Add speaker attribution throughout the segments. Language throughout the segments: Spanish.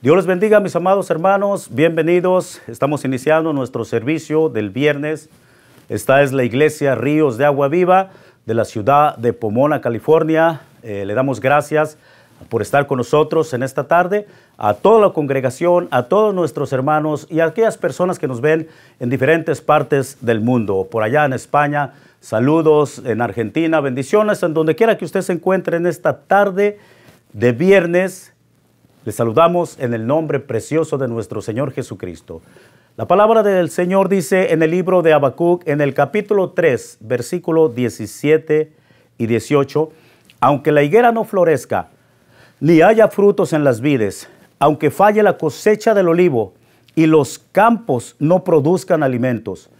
Speaker 1: Dios les bendiga, mis amados hermanos. Bienvenidos. Estamos iniciando nuestro servicio del viernes. Esta es la iglesia Ríos de Agua Viva de la ciudad de Pomona, California. Eh, le damos gracias por estar con nosotros en esta tarde, a toda la congregación, a todos nuestros hermanos y a aquellas personas que nos ven en diferentes partes del mundo, por allá en España, saludos en Argentina, bendiciones en donde quiera que usted se encuentre en esta tarde de viernes. Le saludamos en el nombre precioso de nuestro Señor Jesucristo. La palabra del Señor dice en el libro de Habacuc, en el capítulo 3, versículo 17 y 18, aunque la higuera no florezca, ni haya frutos en las vides, aunque falle la cosecha del olivo y los campos no produzcan alimentos,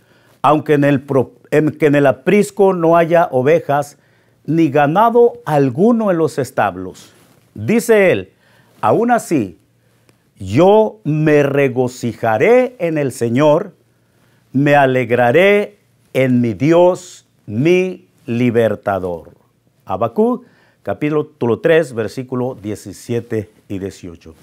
Speaker 1: aunque en el, en el aprisco no haya ovejas, ni ganado alguno en los establos. Dice él, Aún así, yo me regocijaré en el Señor, me alegraré en mi Dios, mi libertador. Habacuc, capítulo 3, versículo 17 y 18.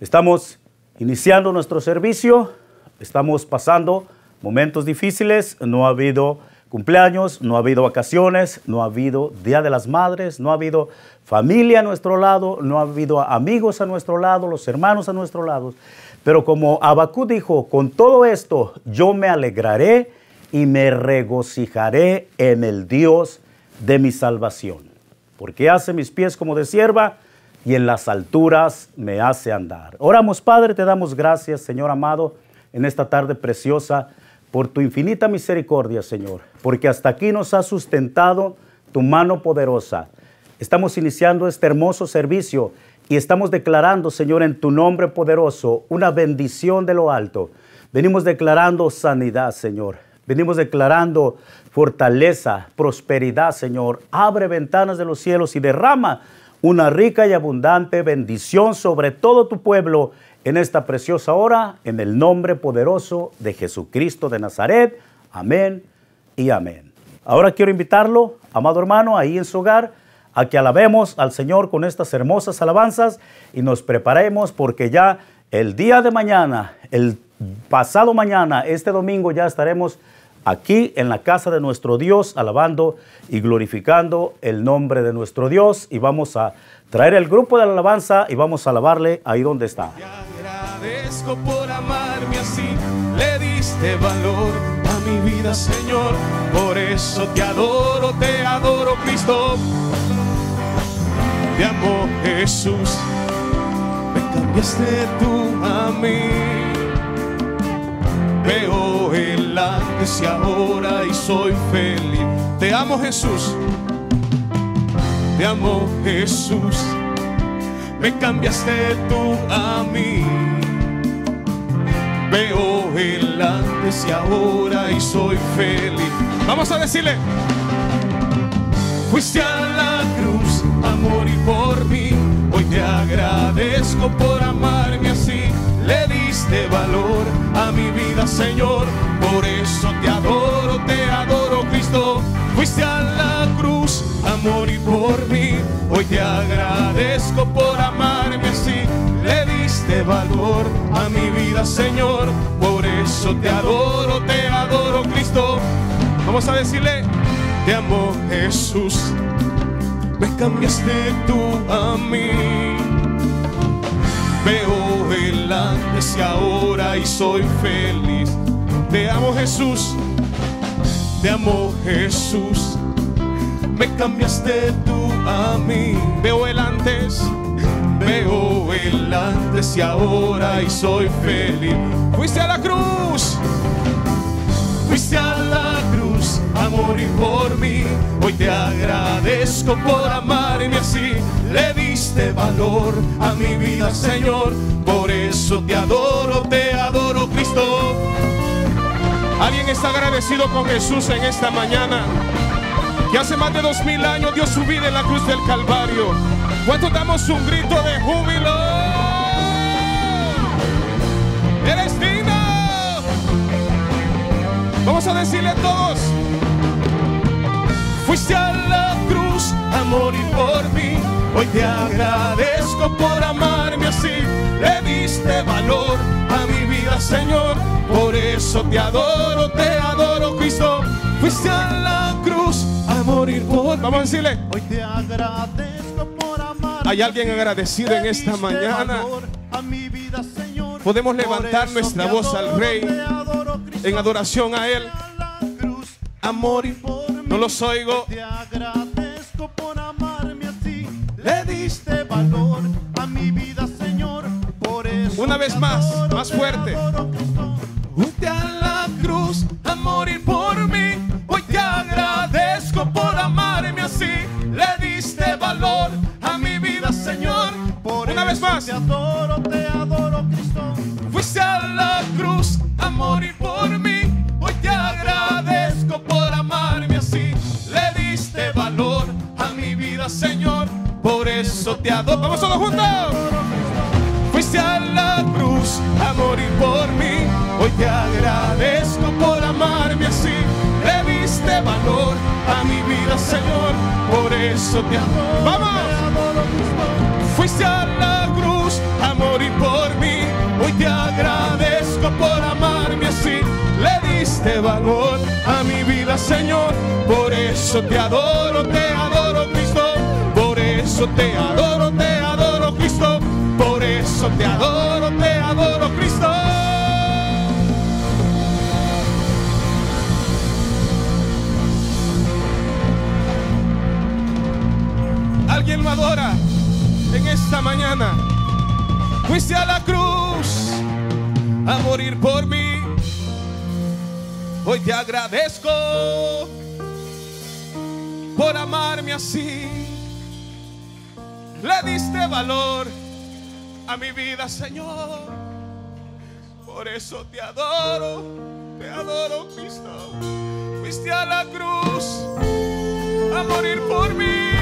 Speaker 1: Estamos iniciando nuestro servicio, estamos pasando momentos difíciles, no ha habido cumpleaños, no ha habido vacaciones, no ha habido Día de las Madres, no ha habido familia a nuestro lado, no ha habido amigos a nuestro lado, los hermanos a nuestro lado. Pero como Abacú dijo, con todo esto yo me alegraré y me regocijaré en el Dios de mi salvación, porque hace mis pies como de sierva y en las alturas me hace andar. Oramos, Padre, te damos gracias, Señor amado, en esta tarde preciosa por tu infinita misericordia, Señor, porque hasta aquí nos ha sustentado tu mano poderosa. Estamos iniciando este hermoso servicio y estamos declarando, Señor, en tu nombre poderoso, una bendición de lo alto. Venimos declarando sanidad, Señor. Venimos declarando fortaleza, prosperidad, Señor. Abre ventanas de los cielos y derrama una rica y abundante bendición sobre todo tu pueblo en esta preciosa hora, en el nombre poderoso de Jesucristo de Nazaret. Amén y amén. Ahora quiero invitarlo, amado hermano, ahí en su hogar, a que alabemos al Señor con estas hermosas alabanzas y nos preparemos porque ya el día de mañana, el pasado mañana, este domingo ya estaremos aquí en la casa de nuestro Dios alabando y glorificando el nombre de nuestro Dios y vamos a traer el grupo de la alabanza y vamos a alabarle ahí donde está.
Speaker 2: Te agradezco por amarme así, le diste valor a mi vida, Señor. Por eso te adoro, te adoro, Cristo. Te amo, Jesús. Me cambiaste tú a mí. Veo el antes y ahora y soy feliz. Te amo, Jesús te amo Jesús, me cambiaste tú a mí. Veo el antes y ahora y soy feliz. Vamos a decirle, fuiste a la cruz a morir por mí. Hoy te agradezco por amarme así. Le diste valor a mi vida, Señor. Por eso te adoro, te adoro, Cristo. Fuiste a la cruz a morir por mí. Hoy te agradezco por amarme así. Le diste valor a mi vida, Señor. Por eso te adoro, te adoro, Cristo. Vamos a decirle, te amo, Jesús. Me cambiaste tú a mí. Veo el antes y ahora y soy feliz. Te amo, Jesús. Te amo, Jesús me cambiaste tú a mí. Veo el antes, veo el antes y ahora y soy feliz. Fuiste a la cruz, fuiste a la a morir por mí. Hoy te agradezco por amarme así. Le diste valor a mi vida, Señor. Por eso te adoro, te adoro, Cristo. ¿Alguien está agradecido con Jesús en esta mañana? que hace más de dos mil años dio su vida en la cruz del Calvario. ¿Cuánto damos un grito de júbilo? ¡Eres digno! Vamos a decirle a todos. Fuiste a la cruz a morir por mí. Hoy te agradezco por amarme así. le diste valor a mi vida, Señor. Por eso te adoro, te adoro, Cristo. Fuiste a la cruz a morir por. Vamos a decirle.
Speaker 3: Hoy te agradezco por amar.
Speaker 2: Hay alguien agradecido en esta mañana.
Speaker 3: A mi vida, Señor.
Speaker 2: Podemos levantar nuestra voz al Rey
Speaker 3: adoro,
Speaker 2: en adoración a Él.
Speaker 3: A la cruz,
Speaker 2: A morir.
Speaker 3: por mí.
Speaker 2: No los oigo.
Speaker 3: Te agradezco por amarme así. Le diste valor a mi vida, Señor. Por eso
Speaker 2: Una vez más,
Speaker 3: adoro,
Speaker 2: más
Speaker 3: te
Speaker 2: fuerte.
Speaker 3: adoro,
Speaker 2: Vamos todos juntos. Fuiste a la cruz a morir por mí. Hoy te agradezco por amarme así. Le diste valor a mi vida, Señor. Por eso te adoro. ¡Vamos! Fuiste a la cruz a morir por mí. Hoy te agradezco por amarme así. Le diste valor a mi vida, Señor. Por eso te adoro, te adoro, te adoro, te adoro, Cristo. Por eso te adoro, te adoro, Cristo. ¿Alguien lo adora en esta mañana? Fuiste a la cruz a morir por mí. Hoy te agradezco por amarme así. Le diste valor a mi vida, Señor. Por eso te adoro, te adoro, Cristo. Fuiste a la cruz a morir por mí.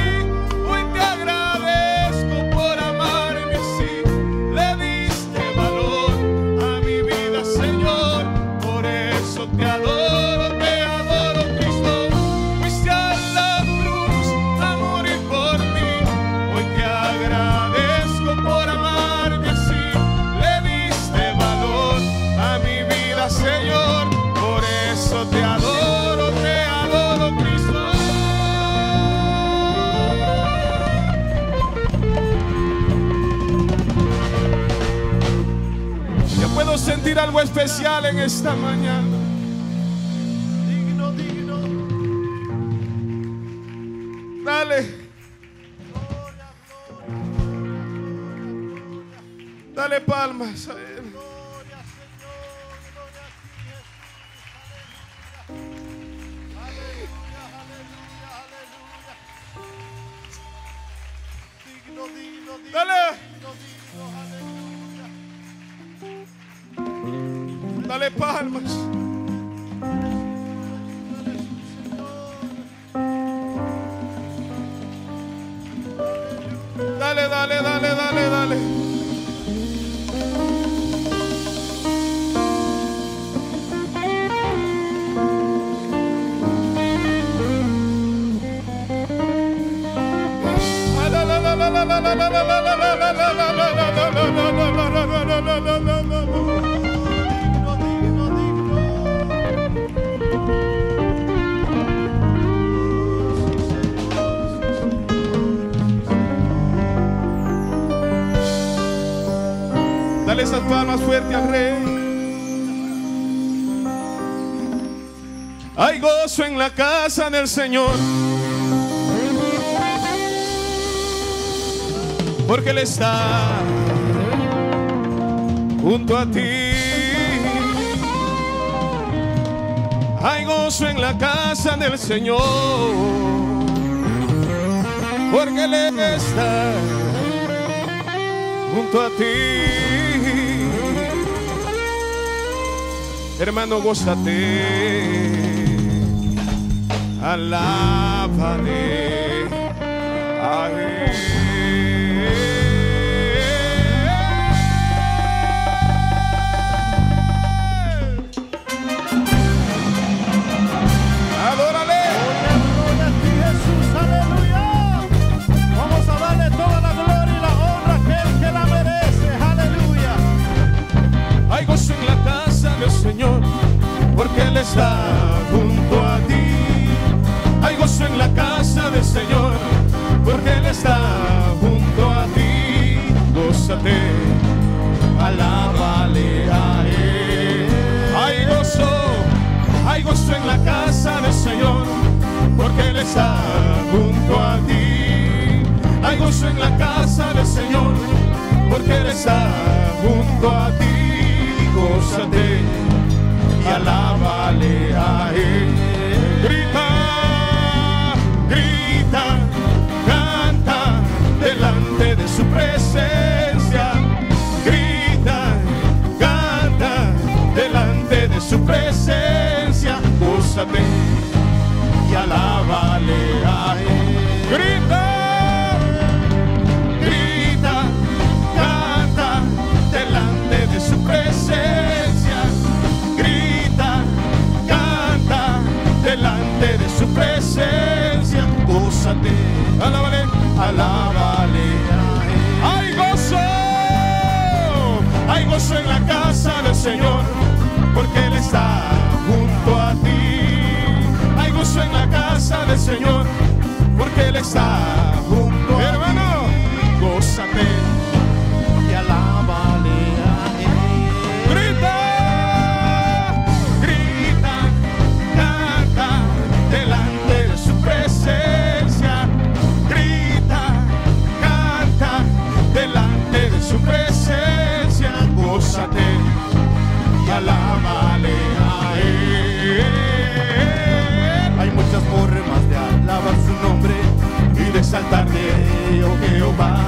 Speaker 2: Sentir algo especial en esta mañana.
Speaker 3: Digno, digno.
Speaker 2: Dale. Dale palmas a Él. Dale. Dale palmas. Palmas fuerte al rey. Hay gozo en la casa del Señor. Porque Él está junto a ti. Hay gozo en la casa del Señor. Porque Él está junto a ti. Hermano, gózate. Alábale. está
Speaker 3: junto a ti. Hay gozo en la casa del Señor, porque Él
Speaker 2: está junto a ti. Gózate, alábale a Él. Hay gozo, hay gozo en la casa del Señor, porque Él está junto a ti. Hay gozo en la casa del Señor, porque Él está junto a ti. Gózate a Él. Grita, grita, canta delante de su presencia. Grita, canta delante de su presencia. Gózate y alábale a Él. Grita. en la casa del Señor, porque Él está junto Hermano, gozate y alábale a Él. Grita, grita, canta delante de su presencia. Grita, canta delante de su presencia. Gózate y alábale a Él muchas formas de alabar su nombre y de exaltarte, oh Jehová.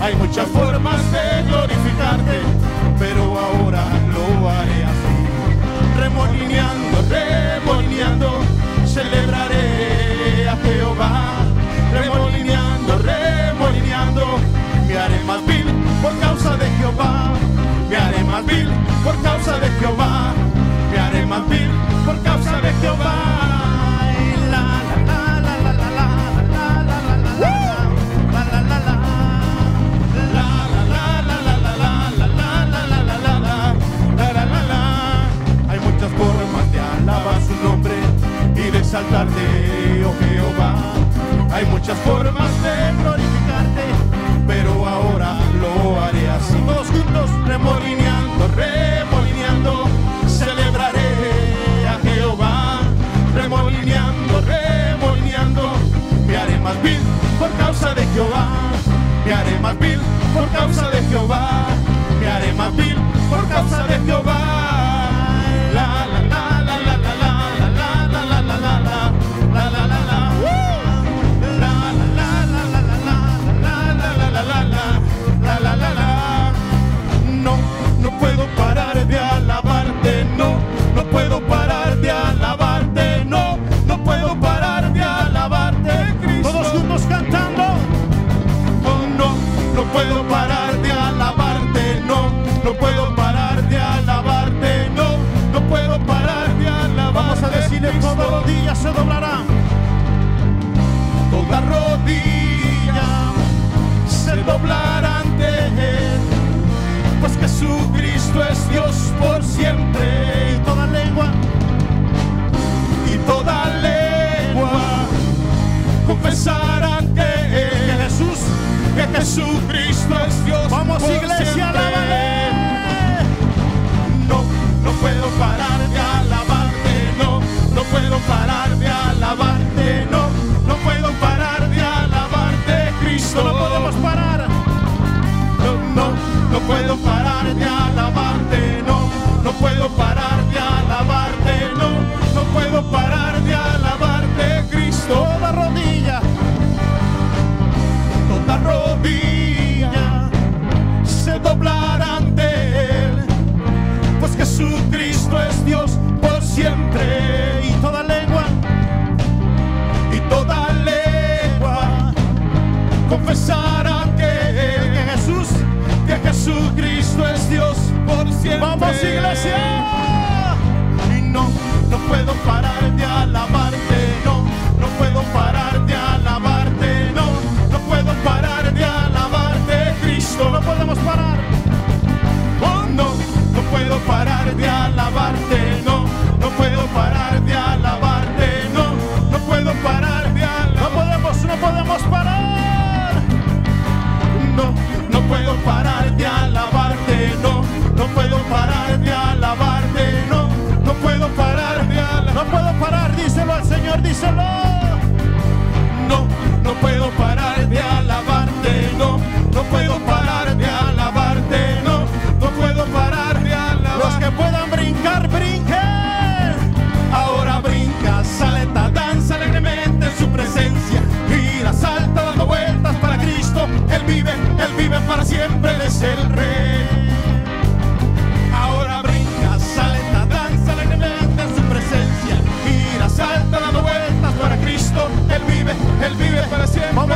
Speaker 2: Hay muchas formas de glorificarte, pero ahora lo haré así. Remolineando, remolineando, celebraré a Jehová. no puedo parar de
Speaker 3: díselo.
Speaker 2: No, no puedo parar de alabarte, no, no puedo parar de alabarte, no, no puedo parar de alabarte.
Speaker 3: Los que puedan brincar, brinquen.
Speaker 2: Ahora brinca, salta, danza alegremente en su presencia. Gira, salta, dando vueltas para Cristo. Él vive, Él vive para siempre, Él es el Rey.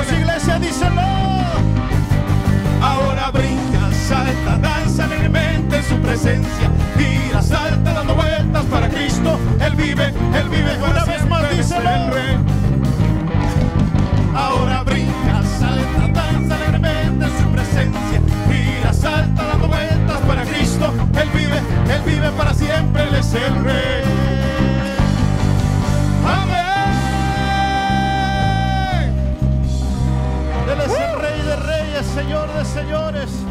Speaker 3: Vamos iglesia, díselo.
Speaker 2: Ahora brinca, salta, danza alegremente en su presencia. Gira, salta, dando vueltas para Cristo. Él vive, Él vive
Speaker 3: Una vez más, díselo.
Speaker 2: el Rey. Ahora brinca, salta, danza alegremente en su presencia.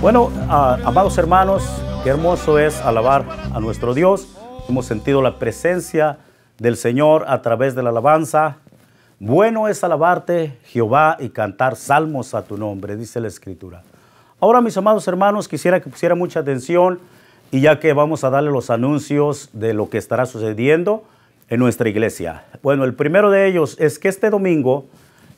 Speaker 1: Bueno, amados hermanos, qué hermoso es alabar a nuestro Dios. Hemos sentido la presencia del Señor a través de la alabanza. Bueno es alabarte, Jehová, y cantar salmos a tu nombre, dice la Escritura. Ahora, mis amados hermanos, quisiera que pusieran mucha atención y ya que vamos a darle los anuncios de lo que estará sucediendo en nuestra iglesia. Bueno, el primero de ellos es que este domingo,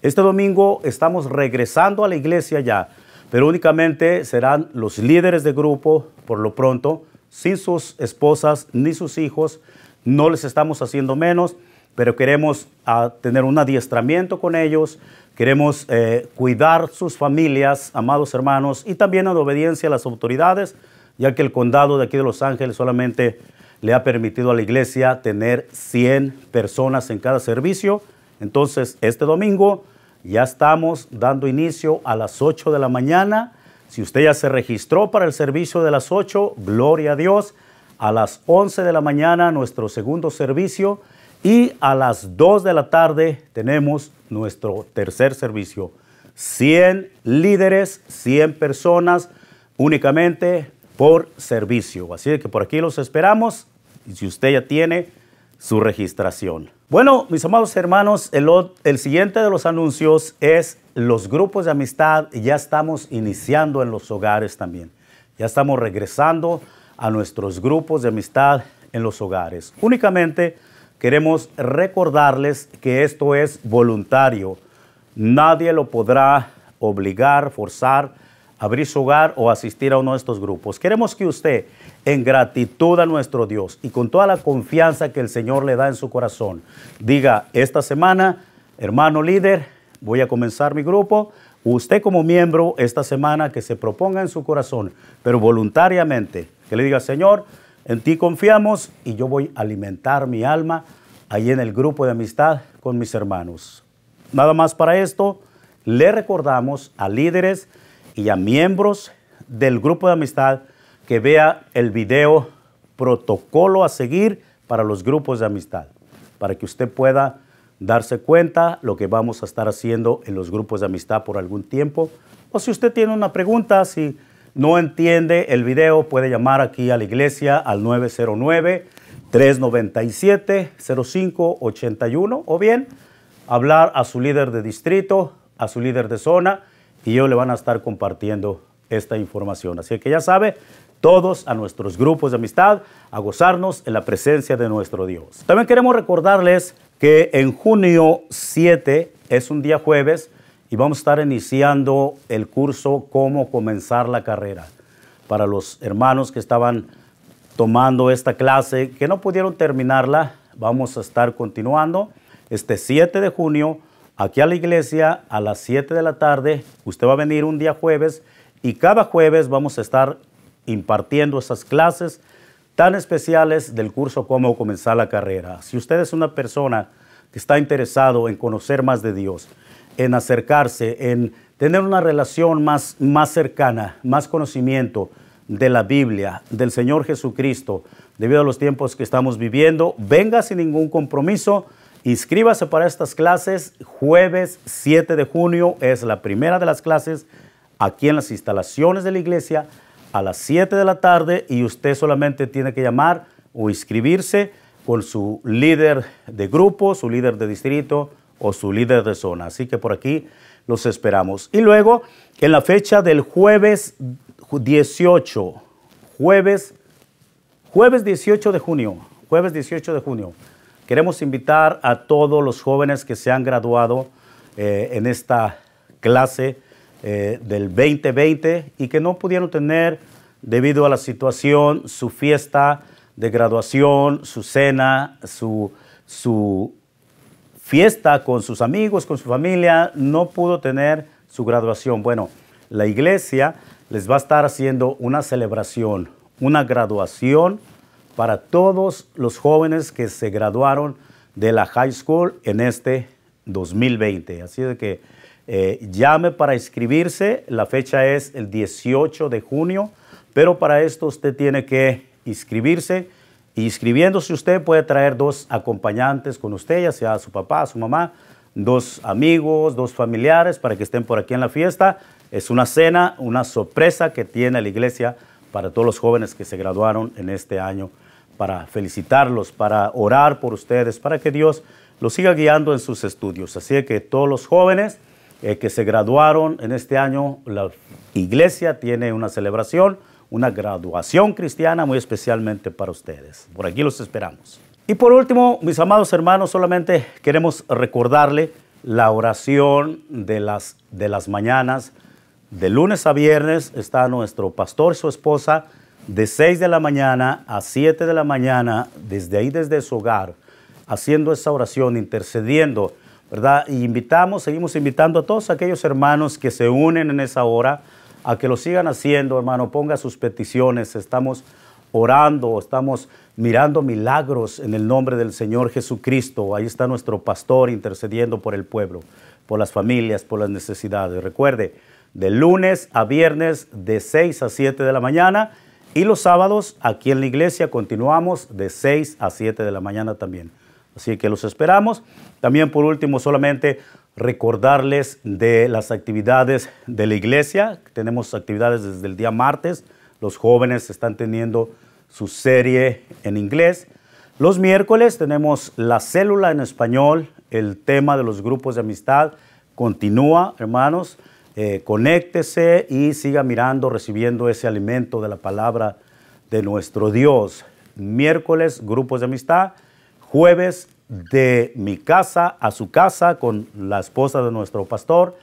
Speaker 1: este domingo estamos regresando a la iglesia ya, pero únicamente serán los líderes de grupo por lo pronto, sin sus esposas ni sus hijos. No les estamos haciendo menos, pero queremos ah, tener un adiestramiento con ellos, queremos eh, cuidar sus familias, amados hermanos, y también en obediencia a las autoridades, ya que el condado de aquí de Los Ángeles solamente le ha permitido a la iglesia tener 100 personas en cada servicio. Entonces, este domingo ya estamos dando inicio a las 8 de la mañana. Si usted ya se registró para el servicio de las 8, gloria a Dios. A las 11 de la mañana nuestro segundo servicio y a las 2 de la tarde tenemos nuestro tercer servicio. 100 líderes, 100 personas únicamente por servicio. Así que por aquí los esperamos y si usted ya tiene su registración. Bueno, mis amados hermanos, el, el siguiente de los anuncios es los grupos de amistad. Ya estamos iniciando en los hogares también. Ya estamos regresando a nuestros grupos de amistad en los hogares. Únicamente queremos recordarles que esto es voluntario. Nadie lo podrá obligar, forzar abrir su hogar o asistir a uno de estos grupos. Queremos que usted, en gratitud a nuestro Dios y con toda la confianza que el Señor le da en su corazón, diga, esta semana, hermano líder, voy a comenzar mi grupo. Usted como miembro, esta semana, que se proponga en su corazón, pero voluntariamente, que le diga, Señor, en ti confiamos y yo voy a alimentar mi alma ahí en el grupo de amistad con mis hermanos. Nada más para esto, le recordamos a líderes y a miembros del grupo de amistad que vea el video protocolo a seguir para los grupos de amistad, para que usted pueda darse cuenta lo que vamos a estar haciendo en los grupos de amistad por algún tiempo. O si usted tiene una pregunta, si no entiende el video, puede llamar aquí a la iglesia al 909-397-0581 o bien hablar a su líder de distrito, a su líder de zona y ellos le van a estar compartiendo esta información. Así que ya sabe, todos a nuestros grupos de amistad, a gozarnos en la presencia de nuestro Dios. También queremos recordarles que en junio 7 es un día jueves y vamos a estar iniciando el curso Cómo comenzar la carrera. Para los hermanos que estaban tomando esta clase, que no pudieron terminarla, vamos a estar continuando este 7 de junio aquí a la iglesia a las 7 de la tarde. Usted va a venir un día jueves y cada jueves vamos a estar impartiendo esas clases tan especiales del curso Cómo comenzar la carrera. Si usted es una persona que está interesado en conocer más de Dios, en acercarse, en tener una relación más, más cercana, más conocimiento de la Biblia, del Señor Jesucristo, debido a los tiempos que estamos viviendo, venga sin ningún compromiso. Inscríbase para estas clases. Jueves 7 de junio es la primera de las clases aquí en las instalaciones de la iglesia a las 7 de la tarde y usted solamente tiene que llamar o inscribirse con su líder de grupo, su líder de distrito o su líder de zona. Así que por aquí los esperamos. Y luego, en la fecha del jueves 18, jueves, jueves 18 de junio, jueves 18 de junio, queremos invitar a todos los jóvenes que se han graduado eh, en esta clase eh, del 2020 y que no pudieron tener, debido a la situación, su fiesta de graduación, su cena, su, su fiesta con sus amigos, con su familia, no pudo tener su graduación. Bueno, la iglesia les va a estar haciendo una celebración, una graduación para todos los jóvenes que se graduaron de la high school en este 2020. Así de que eh, llame para inscribirse, la fecha es el 18 de junio, pero para esto usted tiene que inscribirse. Inscribiéndose usted puede traer dos acompañantes con usted, ya sea su papá, su mamá, dos amigos, dos familiares para que estén por aquí en la fiesta. Es una cena, una sorpresa que tiene la iglesia para todos los jóvenes que se graduaron en este año, para felicitarlos, para orar por ustedes, para que Dios los siga guiando en sus estudios. Así que todos los jóvenes eh, que se graduaron en este año, la iglesia tiene una celebración una graduación cristiana muy especialmente para ustedes. Por aquí los esperamos. Y por último, mis amados hermanos, solamente queremos recordarle la oración de las, de las mañanas. De lunes a viernes está nuestro pastor y su esposa de 6 de la mañana a 7 de la mañana, desde ahí, desde su hogar, haciendo esa oración, intercediendo, Y invitamos, seguimos invitando a todos aquellos hermanos que se unen en esa hora a que lo sigan haciendo, hermano. Ponga sus peticiones. Estamos orando, estamos mirando milagros en el nombre del Señor Jesucristo. Ahí está nuestro pastor intercediendo por el pueblo, por las familias, por las necesidades. Recuerde, de lunes a viernes de 6 a 7 de la mañana y los sábados aquí en la iglesia continuamos de 6 a 7 de la mañana también. Así que los esperamos. También por último, solamente recordarles de las actividades de la iglesia. Tenemos actividades desde el día martes. Los jóvenes están teniendo su serie en inglés. Los miércoles tenemos la célula en español, el tema de los grupos de amistad. Continúa, hermanos. Eh, conéctese y siga mirando, recibiendo ese alimento de la palabra de nuestro Dios. Miércoles, grupos de amistad. Jueves, de mi casa a su casa con la esposa de nuestro pastor,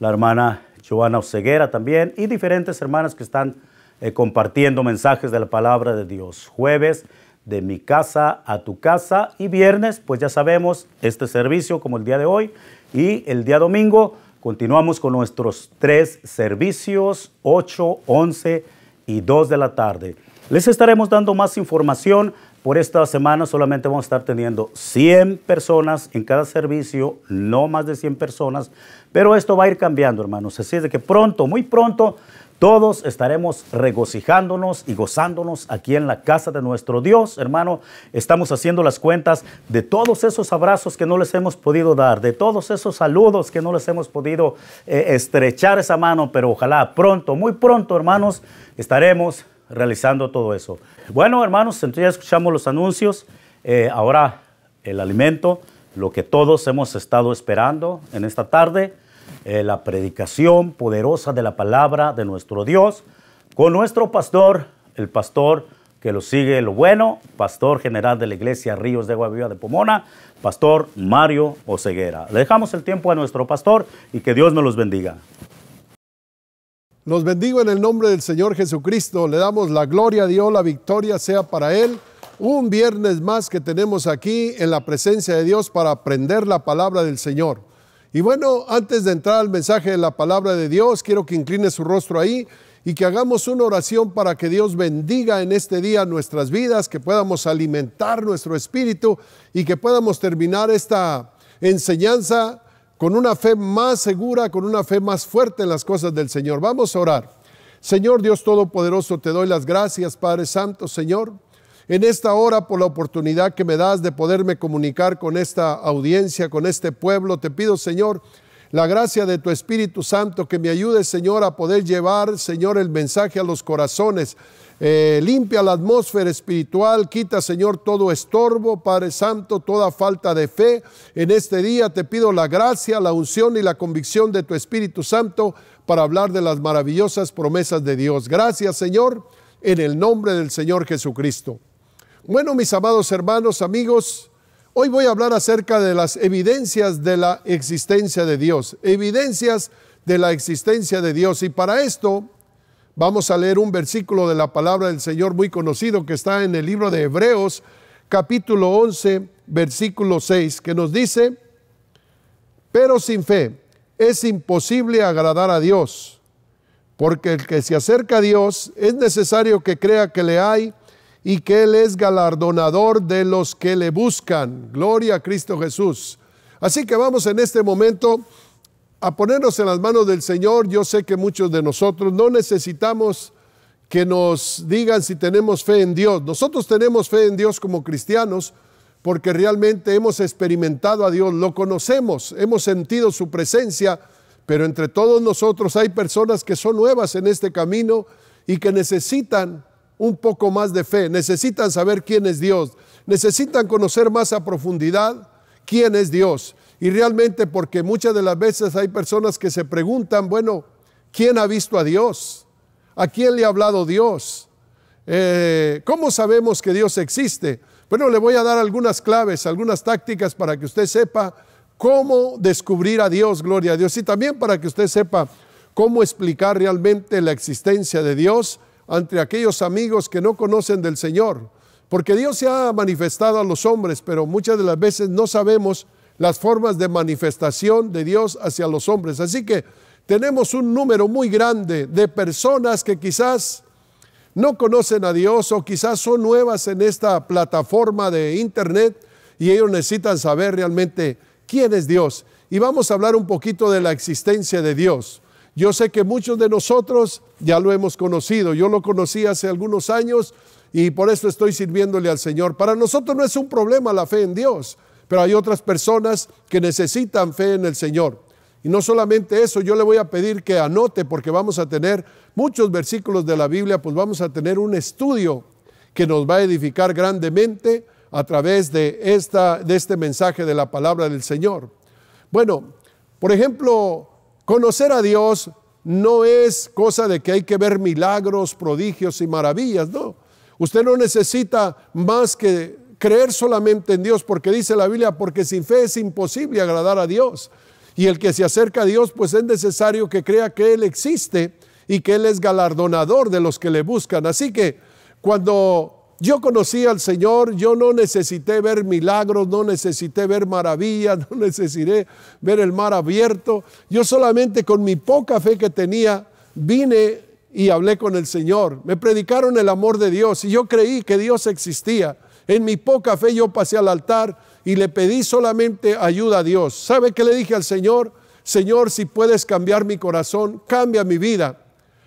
Speaker 1: la hermana Joana Oseguera también, y diferentes hermanas que están eh, compartiendo mensajes de la palabra de Dios. Jueves, de mi casa a tu casa, y viernes, pues ya sabemos, este servicio como el día de hoy, y el día domingo continuamos con nuestros tres servicios, 8, 11 y 2 de la tarde. Les estaremos dando más información por esta semana solamente vamos a estar teniendo 100 personas en cada servicio, no más de 100 personas, pero esto va a ir cambiando, hermanos. Así es de que pronto, muy pronto, todos estaremos regocijándonos y gozándonos aquí en la casa de nuestro Dios, hermano. Estamos haciendo las cuentas de todos esos abrazos que no les hemos podido dar, de todos esos saludos que no les hemos podido eh, estrechar esa mano, pero ojalá pronto, muy pronto, hermanos, estaremos realizando todo eso. Bueno, hermanos, entonces ya escuchamos los anuncios. Eh, ahora el alimento, lo que todos hemos estado esperando en esta tarde, eh, la predicación poderosa de la palabra de nuestro Dios, con nuestro pastor, el pastor que lo sigue lo bueno, pastor general de la iglesia Ríos de Agua Viva de Pomona, pastor Mario Oceguera. Le dejamos el tiempo a nuestro pastor y que Dios me los bendiga.
Speaker 4: Los bendigo en el nombre del Señor Jesucristo. Le damos la gloria a Dios, la victoria sea para Él. Un viernes más que tenemos aquí en la presencia de Dios para aprender la palabra del Señor. Y bueno, antes de entrar al mensaje de la palabra de Dios, quiero que incline su rostro ahí y que hagamos una oración para que Dios bendiga en este día nuestras vidas, que podamos alimentar nuestro espíritu y que podamos terminar esta enseñanza con una fe más segura, con una fe más fuerte en las cosas del Señor. Vamos a orar. Señor Dios Todopoderoso, te doy las gracias, Padre Santo, Señor, en esta hora por la oportunidad que me das de poderme comunicar con esta audiencia, con este pueblo. Te pido, Señor, la gracia de tu Espíritu Santo que me ayude, Señor, a poder llevar, Señor, el mensaje a los corazones. Eh, limpia la atmósfera espiritual, quita, Señor, todo estorbo, Padre Santo, toda falta de fe. En este día te pido la gracia, la unción y la convicción de tu Espíritu Santo para hablar de las maravillosas promesas de Dios. Gracias, Señor, en el nombre del Señor Jesucristo. Bueno, mis amados hermanos, amigos, Hoy voy a hablar acerca de las evidencias de la existencia de Dios, evidencias de la existencia de Dios. Y para esto vamos a leer un versículo de la palabra del Señor muy conocido que está en el libro de Hebreos, capítulo 11, versículo 6, que nos dice, pero sin fe es imposible agradar a Dios, porque el que se acerca a Dios es necesario que crea que le hay y que Él es galardonador de los que le buscan. Gloria a Cristo Jesús. Así que vamos en este momento a ponernos en las manos del Señor. Yo sé que muchos de nosotros no necesitamos que nos digan si tenemos fe en Dios. Nosotros tenemos fe en Dios como cristianos porque realmente hemos experimentado a Dios, lo conocemos, hemos sentido su presencia, pero entre todos nosotros hay personas que son nuevas en este camino y que necesitan un poco más de fe, necesitan saber quién es Dios, necesitan conocer más a profundidad quién es Dios. Y realmente porque muchas de las veces hay personas que se preguntan, bueno, ¿quién ha visto a Dios? ¿A quién le ha hablado Dios? Eh, ¿Cómo sabemos que Dios existe? Bueno, le voy a dar algunas claves, algunas tácticas para que usted sepa cómo descubrir a Dios, gloria a Dios, y también para que usted sepa cómo explicar realmente la existencia de Dios ante aquellos amigos que no conocen del Señor. Porque Dios se ha manifestado a los hombres, pero muchas de las veces no sabemos las formas de manifestación de Dios hacia los hombres. Así que tenemos un número muy grande de personas que quizás no conocen a Dios o quizás son nuevas en esta plataforma de Internet y ellos necesitan saber realmente quién es Dios. Y vamos a hablar un poquito de la existencia de Dios. Yo sé que muchos de nosotros ya lo hemos conocido. Yo lo conocí hace algunos años y por eso estoy sirviéndole al Señor. Para nosotros no es un problema la fe en Dios, pero hay otras personas que necesitan fe en el Señor. Y no solamente eso, yo le voy a pedir que anote porque vamos a tener muchos versículos de la Biblia, pues vamos a tener un estudio que nos va a edificar grandemente a través de, esta, de este mensaje de la palabra del Señor. Bueno, por ejemplo, Conocer a Dios no es cosa de que hay que ver milagros, prodigios y maravillas, no. Usted no necesita más que creer solamente en Dios, porque dice la Biblia, porque sin fe es imposible agradar a Dios. Y el que se acerca a Dios, pues es necesario que crea que Él existe y que Él es galardonador de los que le buscan. Así que cuando yo conocí al Señor, yo no necesité ver milagros, no necesité ver maravillas, no necesité ver el mar abierto. Yo solamente con mi poca fe que tenía vine y hablé con el Señor. Me predicaron el amor de Dios y yo creí que Dios existía. En mi poca fe yo pasé al altar y le pedí solamente ayuda a Dios. ¿Sabe qué le dije al Señor? Señor, si puedes cambiar mi corazón, cambia mi vida.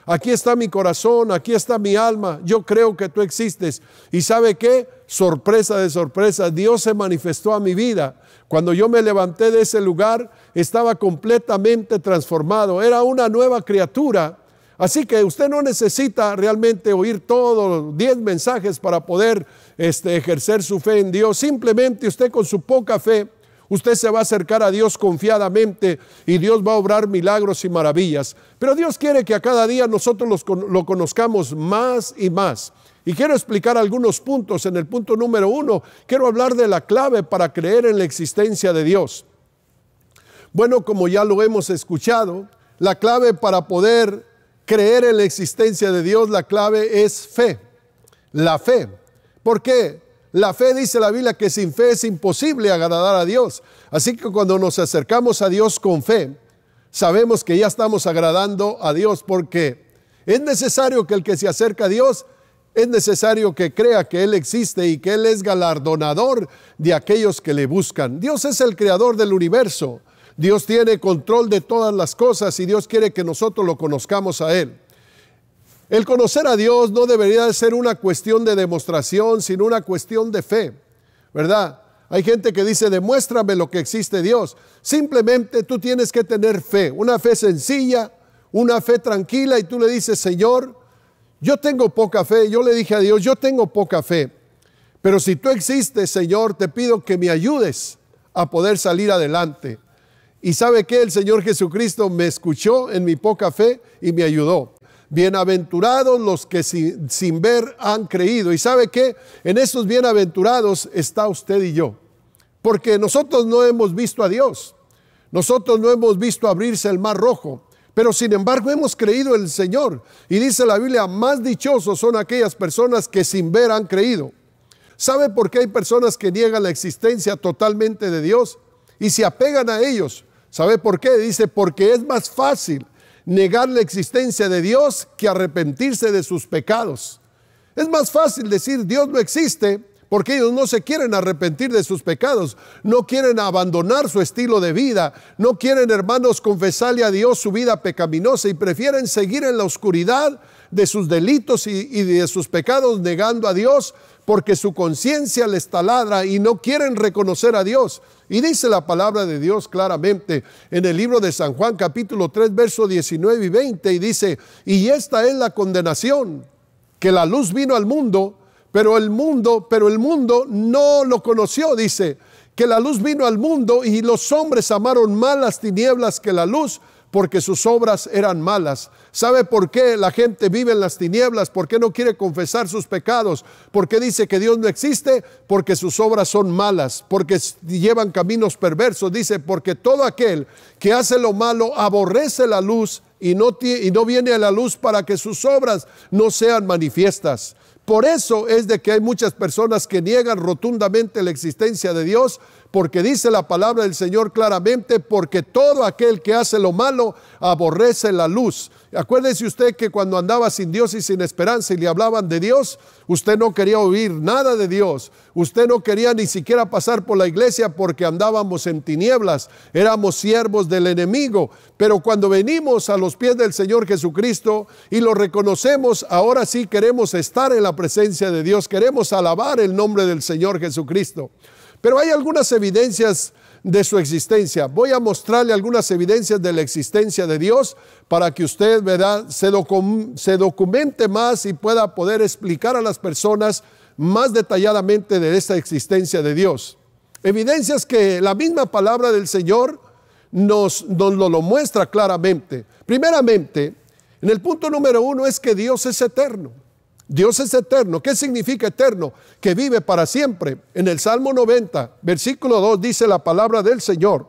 Speaker 4: Aquí está mi corazón, aquí está mi alma. Yo creo que tú existes. ¿Y sabe qué? Sorpresa de sorpresa, Dios se manifestó a mi vida. Cuando yo me levanté de ese lugar, estaba completamente transformado. Era una nueva criatura. Así que usted no necesita realmente oír todos 10 mensajes para poder este, ejercer su fe en Dios. Simplemente usted con su poca fe Usted se va a acercar a Dios confiadamente y Dios va a obrar milagros y maravillas. Pero Dios quiere que a cada día nosotros lo conozcamos más y más. Y quiero explicar algunos puntos. En el punto número uno, quiero hablar de la clave para creer en la existencia de Dios. Bueno, como ya lo hemos escuchado, la clave para poder creer en la existencia de Dios, la clave es fe. La fe. ¿Por qué? La fe dice la Biblia que sin fe es imposible agradar a Dios. Así que cuando nos acercamos a Dios con fe, sabemos que ya estamos agradando a Dios porque es necesario que el que se acerca a Dios, es necesario que crea que Él existe y que Él es galardonador de aquellos que le buscan. Dios es el creador del universo. Dios tiene control de todas las cosas y Dios quiere que nosotros lo conozcamos a Él. El conocer a Dios no debería ser una cuestión de demostración, sino una cuestión de fe, ¿verdad? Hay gente que dice, demuéstrame lo que existe Dios. Simplemente tú tienes que tener fe, una fe sencilla, una fe tranquila y tú le dices, Señor, yo tengo poca fe. Yo le dije a Dios, yo tengo poca fe. Pero si tú existes, Señor, te pido que me ayudes a poder salir adelante. Y sabe que el Señor Jesucristo me escuchó en mi poca fe y me ayudó. Bienaventurados los que sin, ver han creído. Y sabe que en esos bienaventurados está usted y yo. Porque nosotros no hemos visto a Dios. Nosotros no hemos visto abrirse el mar rojo. Pero sin embargo hemos creído en el Señor. Y dice la Biblia, más dichosos son aquellas personas que sin ver han creído. ¿Sabe por qué hay personas que niegan la existencia totalmente de Dios y se apegan a ellos? ¿Sabe por qué? Dice, porque es más fácil negar la existencia de Dios que arrepentirse de sus pecados. Es más fácil decir Dios no existe porque ellos no se quieren arrepentir de sus pecados, no quieren abandonar su estilo de vida, no quieren, hermanos, confesarle a Dios su vida pecaminosa y prefieren seguir en la oscuridad de sus delitos y, de sus pecados negando a Dios porque su conciencia les taladra y no quieren reconocer a Dios. Y dice la palabra de Dios claramente en el libro de San Juan capítulo 3 verso 19 y 20 y dice, y esta es la condenación, que la luz vino al mundo, pero el mundo, pero el mundo no lo conoció, dice, que la luz vino al mundo y los hombres amaron más las tinieblas que la luz porque sus obras eran malas. ¿Sabe por qué la gente vive en las tinieblas? ¿Por qué no quiere confesar sus pecados? ¿Por qué dice que Dios no existe? Porque sus obras son malas, porque llevan caminos perversos. Dice, porque todo aquel que hace lo malo aborrece la luz y no, y no viene a la luz para que sus obras no sean manifiestas. Por eso es de que hay muchas personas que niegan rotundamente la existencia de Dios porque dice la palabra del Señor claramente, porque todo aquel que hace lo malo aborrece la luz. Acuérdese usted que cuando andaba sin Dios y sin esperanza y le hablaban de Dios, usted no quería oír nada de Dios. Usted no quería ni siquiera pasar por la iglesia porque andábamos en tinieblas, éramos siervos del enemigo. Pero cuando venimos a los pies del Señor Jesucristo y lo reconocemos, ahora sí queremos estar en la presencia de Dios, queremos alabar el nombre del Señor Jesucristo. Pero hay algunas evidencias de su existencia. Voy a mostrarle algunas evidencias de la existencia de Dios para que usted Se, documente más y pueda poder explicar a las personas más detalladamente de esta existencia de Dios. Evidencias que la misma palabra del Señor nos, nos lo, lo muestra claramente. Primeramente, en el punto número uno es que Dios es eterno. Dios es eterno. ¿Qué significa eterno? Que vive para siempre. En el Salmo 90, versículo 2 dice la palabra del Señor.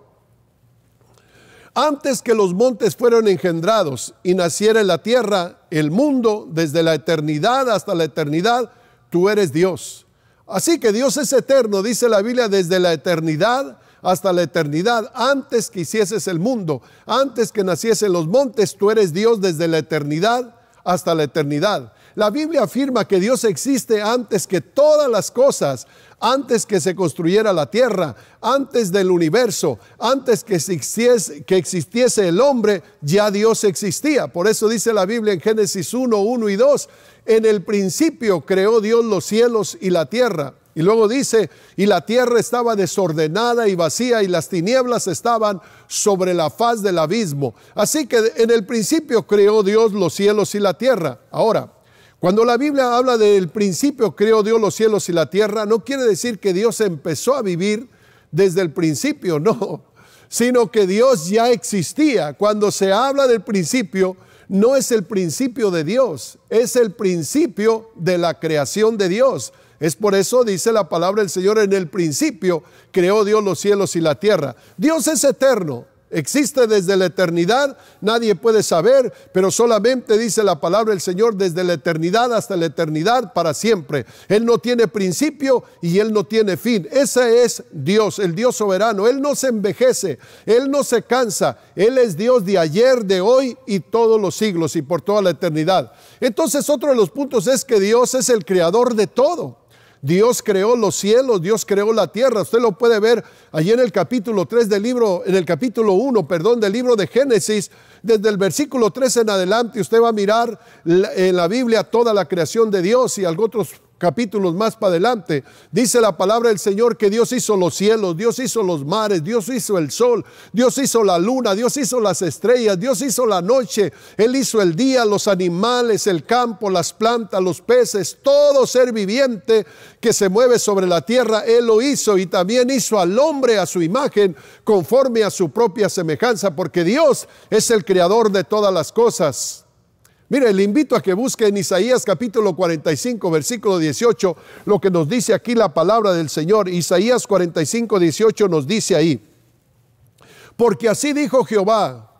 Speaker 4: Antes que los montes fueron engendrados y naciera la tierra el mundo, desde la eternidad hasta la eternidad, tú eres Dios. Así que Dios es eterno, dice la Biblia, desde la eternidad hasta la eternidad. Antes que hicieses el mundo, antes que naciesen los montes, tú eres Dios desde la eternidad hasta la eternidad. La Biblia afirma que Dios existe antes que todas las cosas, antes que se construyera la tierra, antes del universo, antes que existiese, el hombre, ya Dios existía. Por eso dice la Biblia en Génesis 1, 1 y 2, en el principio creó Dios los cielos y la tierra. Y luego dice, y la tierra estaba desordenada y vacía y las tinieblas estaban sobre la faz del abismo. Así que en el principio creó Dios los cielos y la tierra. Ahora, cuando la Biblia habla del principio creó Dios los cielos y la tierra, no quiere decir que Dios empezó a vivir desde el principio, no, sino que Dios ya existía. Cuando se habla del principio, no es el principio de Dios, es el principio de la creación de Dios. Es por eso, dice la palabra del Señor, en el principio creó Dios los cielos y la tierra. Dios es eterno, Existe desde la eternidad, nadie puede saber, pero solamente dice la palabra del Señor desde la eternidad hasta la eternidad para siempre. Él no tiene principio y Él no tiene fin. Ese es Dios, el Dios soberano. Él no se envejece, Él no se cansa. Él es Dios de ayer, de hoy y todos los siglos y por toda la eternidad. Entonces otro de los puntos es que Dios es el creador de todo. Dios creó los cielos, Dios creó la tierra. Usted lo puede ver allí en el capítulo 3 del libro, en el capítulo 1, perdón, del libro de Génesis, desde el versículo 3 en adelante, usted va a mirar en la Biblia toda la creación de Dios y algunos capítulos más para adelante, dice la palabra del Señor que Dios hizo los cielos, Dios hizo los mares, Dios hizo el sol, Dios hizo la luna, Dios hizo las estrellas, Dios hizo la noche, Él hizo el día, los animales, el campo, las plantas, los peces, todo ser viviente que se mueve sobre la tierra, Él lo hizo y también hizo al hombre a su imagen conforme a su propia semejanza, porque Dios es el creador de todas las cosas. Mire, le invito a que busque en Isaías capítulo 45, versículo 18, lo que nos dice aquí la palabra del Señor. Isaías 45, 18 nos dice ahí, porque así dijo Jehová,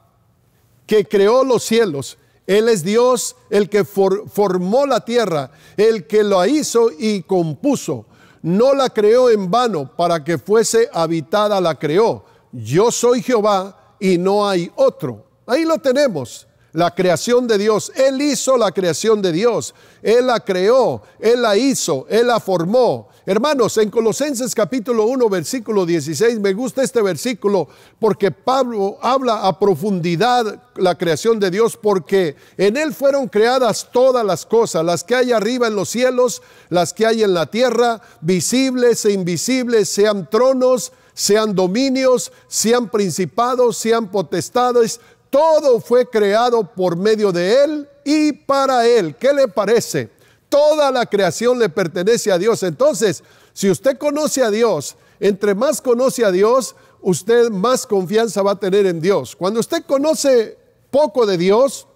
Speaker 4: que creó los cielos. Él es Dios, el que formó la tierra, el que lo hizo y compuso. No la creó en vano, para que fuese habitada la creó. Yo soy Jehová y no hay otro. Ahí lo tenemos la creación de Dios. Él hizo la creación de Dios. Él la creó, Él la hizo, Él la formó. Hermanos, en Colosenses capítulo 1, versículo 16, me gusta este versículo porque Pablo habla a profundidad la creación de Dios porque en Él fueron creadas todas las cosas, las que hay arriba en los cielos, las que hay en la tierra, visibles e invisibles, sean tronos, sean dominios, sean principados, sean potestades, todo fue creado por medio de Él y para Él. ¿Qué le parece? Toda la creación le pertenece a Dios. Entonces, si usted conoce a Dios, entre más conoce a Dios, usted más confianza va a tener en Dios. Cuando usted conoce poco de Dios,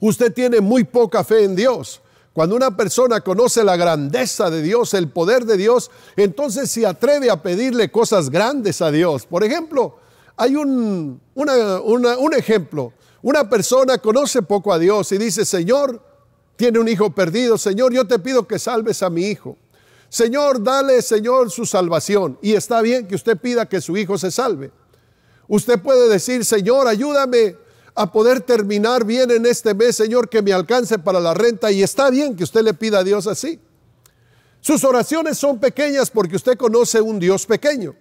Speaker 4: usted tiene muy poca fe en Dios. Cuando una persona conoce la grandeza de Dios, el poder de Dios, entonces se atreve a pedirle cosas grandes a Dios. Por ejemplo, hay un, un ejemplo. Una persona conoce poco a Dios y dice, Señor, tiene un hijo perdido, Señor, yo te pido que salves a mi hijo. Señor, dale, Señor, su salvación. Y está bien que usted pida que su hijo se salve. Usted puede decir, Señor, ayúdame a poder terminar bien en este mes, Señor, que me alcance para la renta. Y está bien que usted le pida a Dios así. Sus oraciones son pequeñas porque usted conoce un Dios pequeño.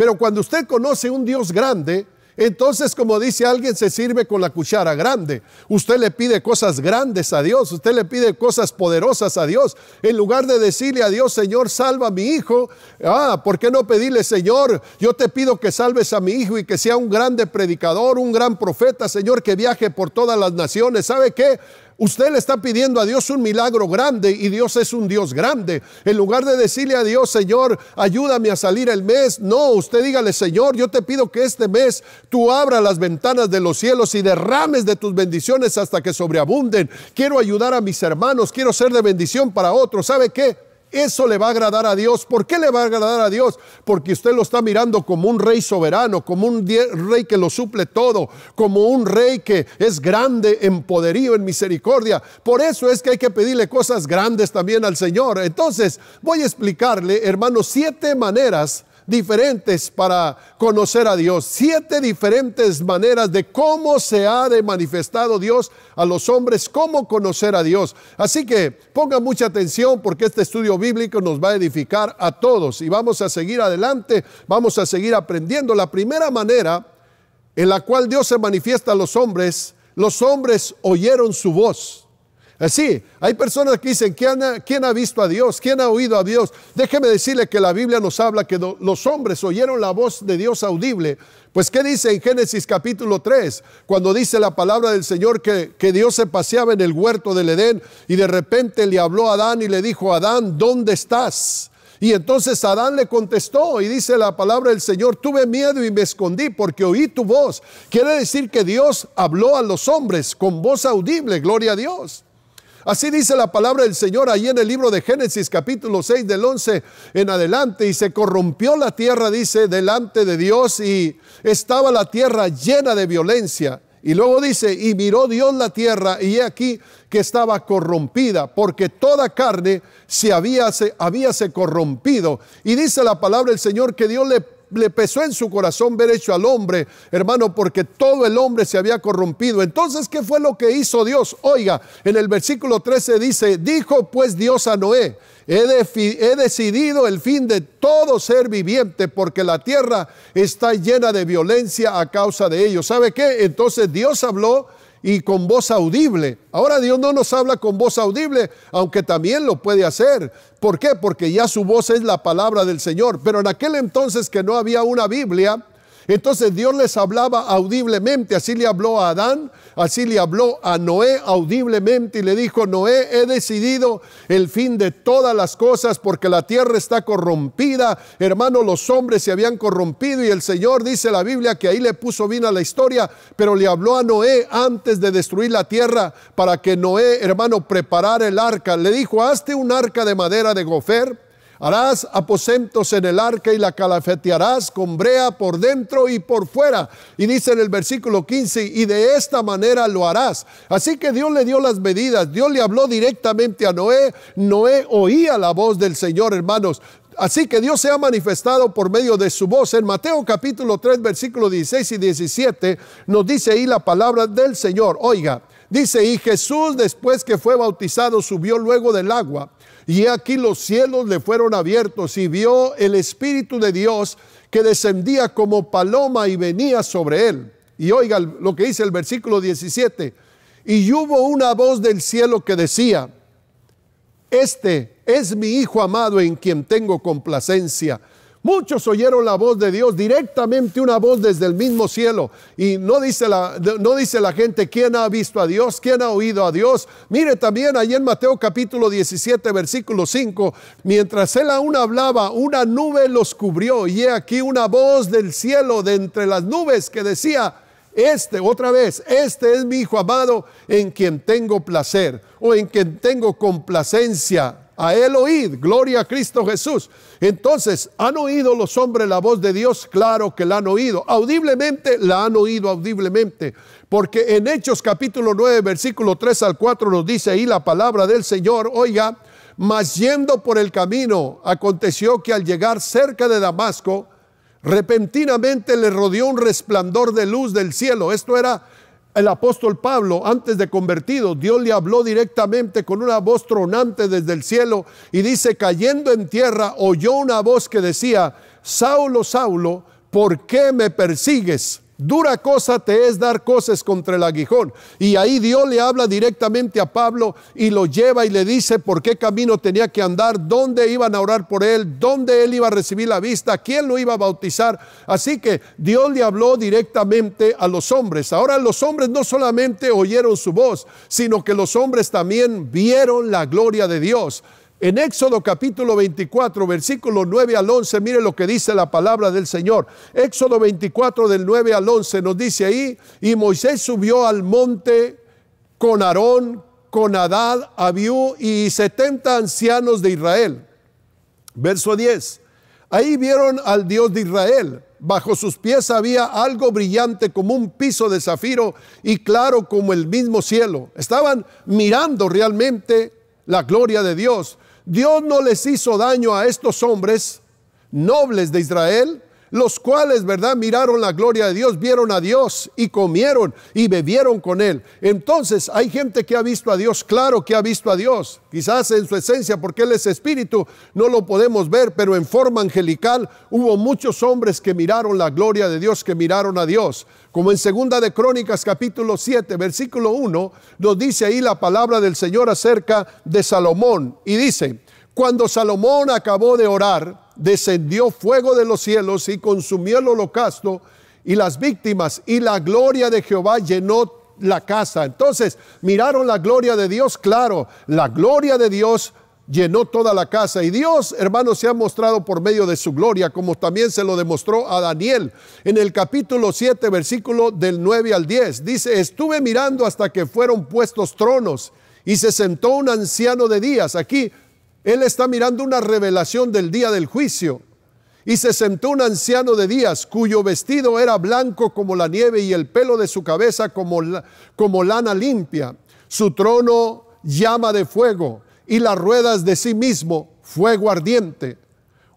Speaker 4: Pero cuando usted conoce un Dios grande, entonces, como dice alguien, se sirve con la cuchara grande. Usted le pide cosas grandes a Dios, usted le pide cosas poderosas a Dios. En lugar de decirle a Dios, Señor, salva a mi hijo, ah, ¿por qué no pedirle, Señor, yo te pido que salves a mi hijo y que sea un grande predicador, un gran profeta, Señor, que viaje por todas las naciones? ¿Sabe qué? Usted le está pidiendo a Dios un milagro grande y Dios es un Dios grande. En lugar de decirle a Dios, Señor, ayúdame a salir el mes, no, usted dígale, Señor, yo te pido que este mes tú abras las ventanas de los cielos y derrames de tus bendiciones hasta que sobreabunden. Quiero ayudar a mis hermanos, quiero ser de bendición para otros. ¿Sabe qué? Eso le va a agradar a Dios. ¿Por qué le va a agradar a Dios? Porque usted lo está mirando como un rey soberano, como un rey que lo suple todo, como un rey que es grande en poderío, en misericordia. Por eso es que hay que pedirle cosas grandes también al Señor. Entonces, voy a explicarle, hermanos, siete maneras diferentes para conocer a Dios, siete diferentes maneras de cómo se ha de manifestado Dios a los hombres, cómo conocer a Dios. Así que ponga mucha atención porque este estudio bíblico nos va a edificar a todos y vamos a seguir adelante, vamos a seguir aprendiendo. La primera manera en la cual Dios se manifiesta a los hombres, los hombres oyeron su voz. Así, hay personas que dicen, ¿quién ha, ¿quién ha, visto a Dios? ¿Quién ha oído a Dios? Déjeme decirle que la Biblia nos habla que los hombres oyeron la voz de Dios audible. Pues, ¿qué dice en Génesis capítulo 3? Cuando dice la palabra del Señor que, que Dios se paseaba en el huerto del Edén y de repente le habló a Adán y le dijo, Adán, ¿dónde estás? Y entonces Adán le contestó y dice la palabra del Señor, tuve miedo y me escondí porque oí tu voz. Quiere decir que Dios habló a los hombres con voz audible, gloria a Dios. Así dice la palabra del Señor ahí en el libro de Génesis capítulo 6 del 11 en adelante. Y se corrompió la tierra, dice, delante de Dios y estaba la tierra llena de violencia. Y luego dice, y miró Dios la tierra y he aquí que estaba corrompida, porque toda carne se había, se corrompido. Y dice la palabra del Señor que Dios le le pesó en su corazón ver hecho al hombre, hermano, porque todo el hombre se había corrompido. Entonces, ¿qué fue lo que hizo Dios? Oiga, en el versículo 13 dice, dijo pues Dios a Noé, he, decidido el fin de todo ser viviente porque la tierra está llena de violencia a causa de ellos. ¿Sabe qué? Entonces Dios habló y con voz audible. Ahora Dios no nos habla con voz audible, aunque también lo puede hacer. ¿Por qué? Porque ya su voz es la palabra del Señor. Pero en aquel entonces que no había una Biblia, entonces Dios les hablaba audiblemente, así le habló a Adán, así le habló a Noé audiblemente y le dijo, Noé, he decidido el fin de todas las cosas porque la tierra está corrompida. Hermano, los hombres se habían corrompido y el Señor dice la Biblia que ahí le puso bien a la historia, pero le habló a Noé antes de destruir la tierra para que Noé, hermano, preparara el arca. Le dijo, hazte un arca de madera de gofer Harás aposentos en el arca y la calafetearás con brea por dentro y por fuera. Y dice en el versículo 15, y de esta manera lo harás. Así que Dios le dio las medidas, Dios le habló directamente a Noé. Noé oía la voz del Señor, hermanos. Así que Dios se ha manifestado por medio de su voz. En Mateo capítulo 3, versículo 16 y 17 nos dice ahí la palabra del Señor. Oiga, dice, y Jesús después que fue bautizado subió luego del agua. Y aquí los cielos le fueron abiertos y vio el Espíritu de Dios que descendía como paloma y venía sobre él. Y oiga lo que dice el versículo 17. Y hubo una voz del cielo que decía, este es mi Hijo amado en quien tengo complacencia Muchos oyeron la voz de Dios, directamente una voz desde el mismo cielo. Y no dice, la, no dice la gente quién ha visto a Dios, quién ha oído a Dios. Mire también ahí en Mateo capítulo 17, versículo 5, mientras él aún hablaba, una nube los cubrió. Y he aquí una voz del cielo de entre las nubes que decía, este, otra vez, este es mi Hijo amado en quien tengo placer o en quien tengo complacencia a él oíd, gloria a Cristo Jesús. Entonces, ¿han oído los hombres la voz de Dios? Claro que la han oído. Audiblemente, la han oído audiblemente. Porque en Hechos capítulo 9, versículo 3 al 4 nos dice ahí la palabra del Señor, oiga, mas yendo por el camino, aconteció que al llegar cerca de Damasco, repentinamente le rodeó un resplandor de luz del cielo. Esto era el apóstol Pablo, antes de convertido, Dios le habló directamente con una voz tronante desde el cielo y dice, cayendo en tierra, oyó una voz que decía, Saulo, Saulo, ¿por qué me persigues? Dura cosa te es dar cosas contra el aguijón. Y ahí Dios le habla directamente a Pablo y lo lleva y le dice por qué camino tenía que andar, dónde iban a orar por él, dónde él iba a recibir la vista, quién lo iba a bautizar. Así que Dios le habló directamente a los hombres. Ahora los hombres no solamente oyeron su voz, sino que los hombres también vieron la gloria de Dios. En Éxodo capítulo 24, versículo 9 al 11, mire lo que dice la palabra del Señor. Éxodo 24 del 9 al 11 nos dice ahí, y Moisés subió al monte con Aarón, con Adad, Abiú y 70 ancianos de Israel. Verso 10. Ahí vieron al Dios de Israel. Bajo sus pies había algo brillante como un piso de zafiro y claro como el mismo cielo. Estaban mirando realmente la gloria de Dios. Dios no les hizo daño a estos hombres nobles de Israel, los cuales, ¿verdad? Miraron la gloria de Dios, vieron a Dios y comieron y bebieron con Él. Entonces hay gente que ha visto a Dios, claro que ha visto a Dios, quizás en su esencia, porque Él es espíritu, no lo podemos ver, pero en forma angelical hubo muchos hombres que miraron la gloria de Dios, que miraron a Dios. Como en Segunda de Crónicas capítulo 7, versículo 1, nos dice ahí la palabra del Señor acerca de Salomón y dice, cuando Salomón acabó de orar, descendió fuego de los cielos y consumió el holocausto y las víctimas y la gloria de Jehová llenó la casa. Entonces, miraron la gloria de Dios, claro, la gloria de Dios llenó toda la casa. Y Dios, hermanos, se ha mostrado por medio de su gloria, como también se lo demostró a Daniel en el capítulo 7, versículo del 9 al 10. Dice, estuve mirando hasta que fueron puestos tronos y se sentó un anciano de días. Aquí él está mirando una revelación del día del juicio. Y se sentó un anciano de días cuyo vestido era blanco como la nieve y el pelo de su cabeza como, como lana limpia. Su trono llama de fuego y las ruedas de sí mismo fuego ardiente.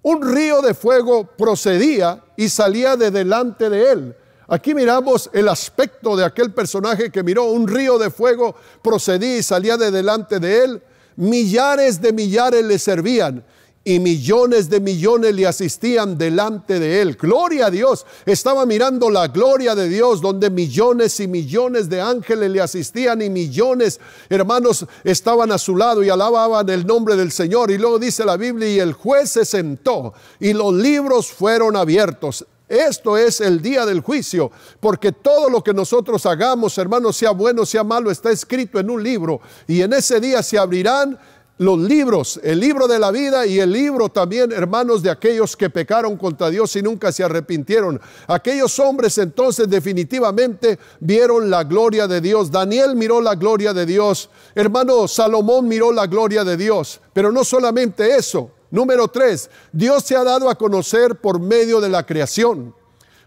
Speaker 4: Un río de fuego procedía y salía de delante de él. Aquí miramos el aspecto de aquel personaje que miró un río de fuego procedía y salía de delante de él millares de millares le servían y millones de millones le asistían delante de él. Gloria a Dios. Estaba mirando la gloria de Dios donde millones y millones de ángeles le asistían y millones, hermanos, estaban a su lado y alababan el nombre del Señor. Y luego dice la Biblia, y el juez se sentó y los libros fueron abiertos. Esto es el día del juicio, porque todo lo que nosotros hagamos, hermanos, sea bueno, sea malo, está escrito en un libro. Y en ese día se abrirán los libros, el libro de la vida y el libro también, hermanos, de aquellos que pecaron contra Dios y nunca se arrepintieron. Aquellos hombres entonces definitivamente vieron la gloria de Dios. Daniel miró la gloria de Dios. Hermano Salomón miró la gloria de Dios. Pero no solamente eso. Número tres, Dios se ha dado a conocer por medio de la creación.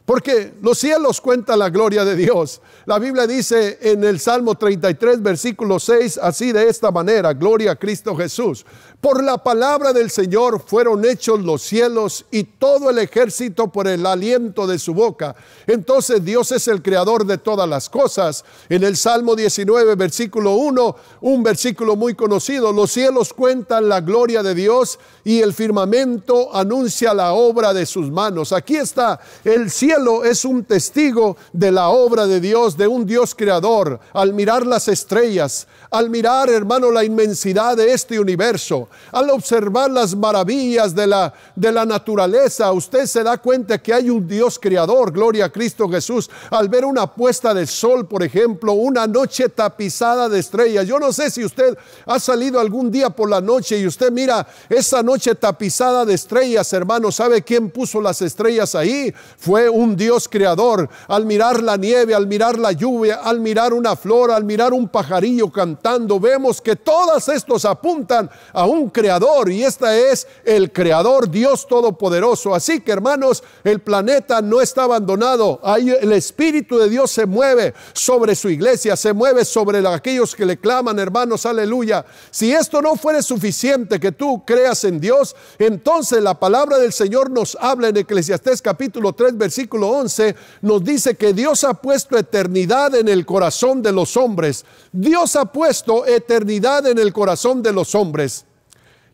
Speaker 4: Porque los cielos cuentan la gloria de Dios. La Biblia dice en el Salmo 33, versículo 6, así de esta manera, gloria a Cristo Jesús. Por la palabra del Señor fueron hechos los cielos y todo el ejército por el aliento de su boca. Entonces Dios es el creador de todas las cosas. En el Salmo 19, versículo 1, un versículo muy conocido, los cielos cuentan la gloria de Dios y el firmamento anuncia la obra de sus manos. Aquí está el cielo es un testigo de la obra de Dios, de un Dios creador. Al mirar las estrellas, al mirar, hermano, la inmensidad de este universo, al observar las maravillas de la, de la naturaleza, usted se da cuenta que hay un Dios creador, gloria a Cristo Jesús. Al ver una puesta de sol, por ejemplo, una noche tapizada de estrellas. Yo no sé si usted ha salido algún día por la noche y usted mira esa noche tapizada de estrellas, hermano, ¿sabe quién puso las estrellas ahí? Fue un Dios creador. Al mirar la nieve, al mirar la lluvia, al mirar una flor, al mirar un pajarillo cantando, vemos que todos estos apuntan a un creador y este es el creador Dios Todopoderoso. Así que hermanos, el planeta no está abandonado. Ahí el Espíritu de Dios se mueve sobre su iglesia, se mueve sobre aquellos que le claman, hermanos, aleluya. Si esto no fuera suficiente que tú creas en Dios, entonces la palabra del Señor nos habla en Eclesiastés capítulo 3, versículo 11 nos dice que Dios ha puesto eternidad en el corazón de los hombres. Dios ha puesto eternidad en el corazón de los hombres.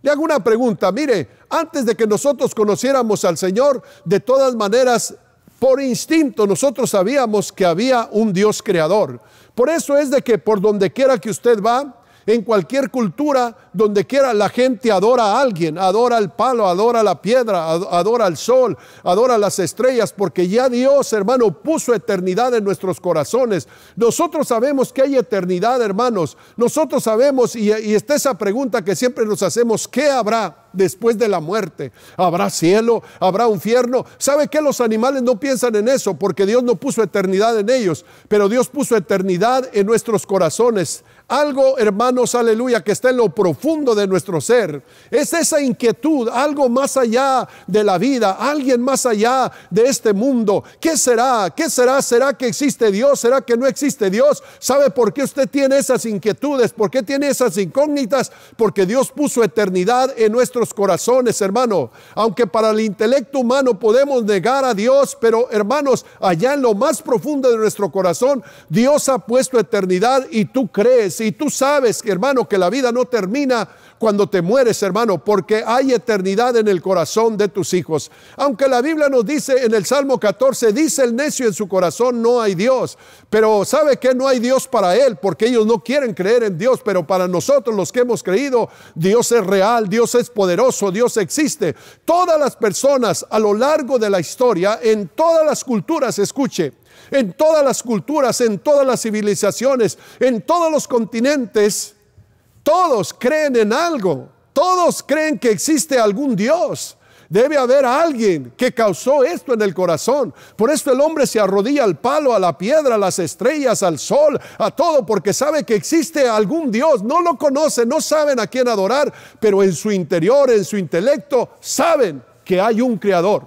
Speaker 4: Le hago una pregunta, mire, antes de que nosotros conociéramos al Señor, de todas maneras, por instinto nosotros sabíamos que había un Dios creador. Por eso es de que por donde quiera que usted va, en cualquier cultura, donde quiera, la gente adora a alguien, adora el palo, adora la piedra, adora el sol, adora las estrellas, porque ya Dios, hermano, puso eternidad en nuestros corazones. Nosotros sabemos que hay eternidad, hermanos. Nosotros sabemos, y, y está esa pregunta que siempre nos hacemos, ¿qué habrá? después de la muerte. ¿Habrá cielo? ¿Habrá infierno? ¿Sabe que los animales no piensan en eso? Porque Dios no puso eternidad en ellos, pero Dios puso eternidad en nuestros corazones. Algo, hermanos, aleluya, que está en lo profundo de nuestro ser. Es esa inquietud, algo más allá de la vida, alguien más allá de este mundo. ¿Qué será? ¿Qué será? ¿Será que existe Dios? ¿Será que no existe Dios? ¿Sabe por qué usted tiene esas inquietudes? ¿Por qué tiene esas incógnitas? Porque Dios puso eternidad en nuestro corazones, hermano. Aunque para el intelecto humano podemos negar a Dios, pero hermanos, allá en lo más profundo de nuestro corazón, Dios ha puesto eternidad y tú crees y tú sabes, hermano, que la vida no termina cuando te mueres, hermano, porque hay eternidad en el corazón de tus hijos. Aunque la Biblia nos dice en el Salmo 14, dice el necio en su corazón, no hay Dios. Pero sabe que no hay Dios para él, porque ellos no quieren creer en Dios, pero para nosotros los que hemos creído, Dios es real, Dios es poderoso, Dios existe. Todas las personas a lo largo de la historia, en todas las culturas, escuche, en todas las culturas, en todas las civilizaciones, en todos los continentes, todos creen en algo. Todos creen que existe algún Dios. Debe haber alguien que causó esto en el corazón. Por eso el hombre se arrodilla al palo, a la piedra, a las estrellas, al sol, a todo, porque sabe que existe algún Dios. No lo conocen, no saben a quién adorar, pero en su interior, en su intelecto, saben que hay un creador.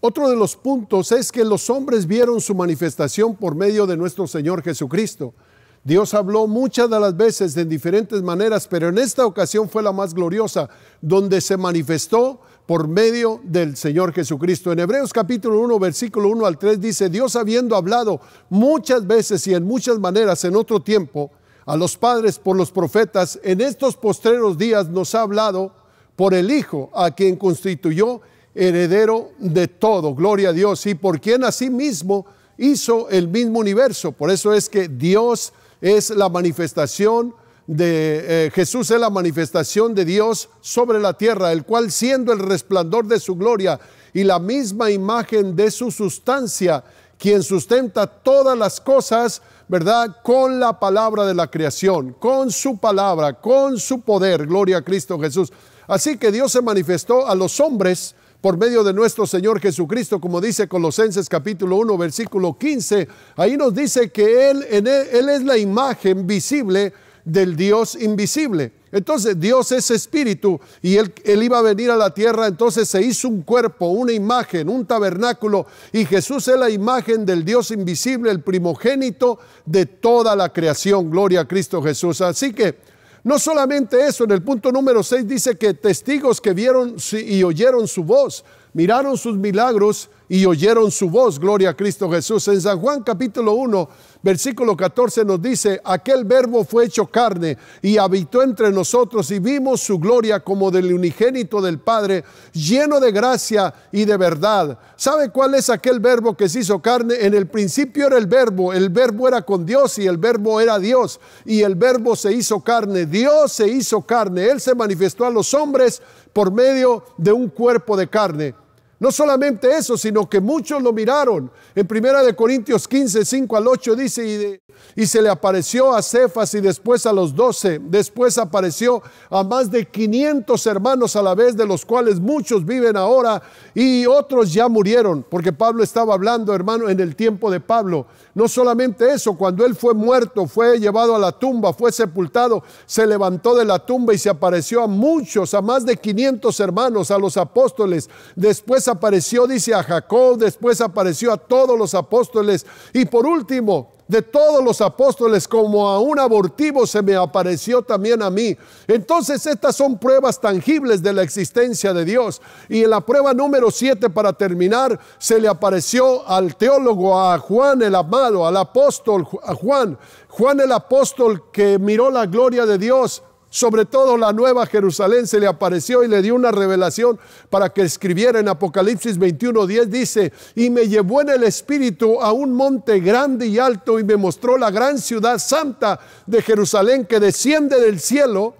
Speaker 4: Otro de los puntos es que los hombres vieron su manifestación por medio de nuestro Señor Jesucristo. Dios habló muchas de las veces en diferentes maneras, pero en esta ocasión fue la más gloriosa, donde se manifestó por medio del Señor Jesucristo. En Hebreos capítulo 1, versículo 1 al 3 dice, Dios habiendo hablado muchas veces y en muchas maneras en otro tiempo a los padres por los profetas, en estos postreros días nos ha hablado por el Hijo, a quien constituyó heredero de todo, gloria a Dios, y por quien asimismo hizo el mismo universo. Por eso es que Dios es la manifestación de eh, Jesús es la manifestación de Dios sobre la tierra, el cual siendo el resplandor de su gloria y la misma imagen de su sustancia, quien sustenta todas las cosas, ¿verdad? Con la palabra de la creación, con su palabra, con su poder, gloria a Cristo Jesús. Así que Dios se manifestó a los hombres por medio de nuestro Señor Jesucristo, como dice Colosenses capítulo 1, versículo 15. Ahí nos dice que Él, en él, él es la imagen visible del Dios invisible. Entonces Dios es espíritu y él, él, iba a venir a la tierra, entonces se hizo un cuerpo, una imagen, un tabernáculo y Jesús es la imagen del Dios invisible, el primogénito de toda la creación. Gloria a Cristo Jesús. Así que no solamente eso, en el punto número 6 dice que testigos que vieron y oyeron su voz, miraron sus milagros y oyeron su voz, gloria a Cristo Jesús. En San Juan capítulo 1, versículo 14 nos dice, aquel verbo fue hecho carne y habitó entre nosotros y vimos su gloria como del unigénito del Padre, lleno de gracia y de verdad. ¿Sabe cuál es aquel verbo que se hizo carne? En el principio era el verbo, el verbo era con Dios y el verbo era Dios y el verbo se hizo carne, Dios se hizo carne, Él se manifestó a los hombres por medio de un cuerpo de carne. No solamente eso, sino que muchos lo miraron. En Primera de Corintios 15, 5 al 8 dice, y de, y se le apareció a Cefas y después a los doce. Después apareció a más de 500 hermanos a la vez, de los cuales muchos viven ahora y otros ya murieron, porque Pablo estaba hablando, hermano, en el tiempo de Pablo. No solamente eso, cuando él fue muerto, fue llevado a la tumba, fue sepultado, se levantó de la tumba y se apareció a muchos, a más de 500 hermanos, a los apóstoles. Después apareció, dice, a Jacob, después apareció a todos los apóstoles y por último, de todos los apóstoles como a un abortivo se me apareció también a mí. Entonces estas son pruebas tangibles de la existencia de Dios. Y en la prueba número siete, para terminar, se le apareció al teólogo, a Juan el amado, al apóstol, a Juan. Juan el apóstol que miró la gloria de Dios sobre todo la nueva Jerusalén se le apareció y le dio una revelación para que escribiera en Apocalipsis 21:10 dice, "Y me llevó en el espíritu a un monte grande y alto y me mostró la gran ciudad santa de Jerusalén que desciende del cielo."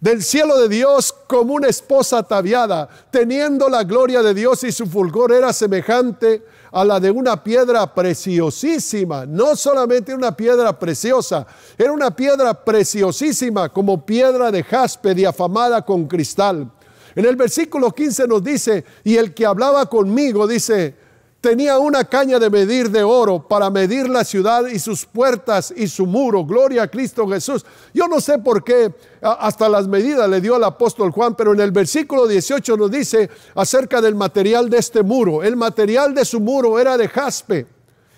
Speaker 4: del cielo de Dios como una esposa ataviada, teniendo la gloria de Dios y su fulgor era semejante a la de una piedra preciosísima, no solamente una piedra preciosa, era una piedra preciosísima como piedra de jaspe diafamada con cristal. En el versículo 15 nos dice, y el que hablaba conmigo dice, tenía una caña de medir de oro para medir la ciudad y sus puertas y su muro. Gloria a Cristo Jesús. Yo no sé por qué hasta las medidas le dio al apóstol Juan, pero en el versículo 18 nos dice acerca del material de este muro. El material de su muro era de jaspe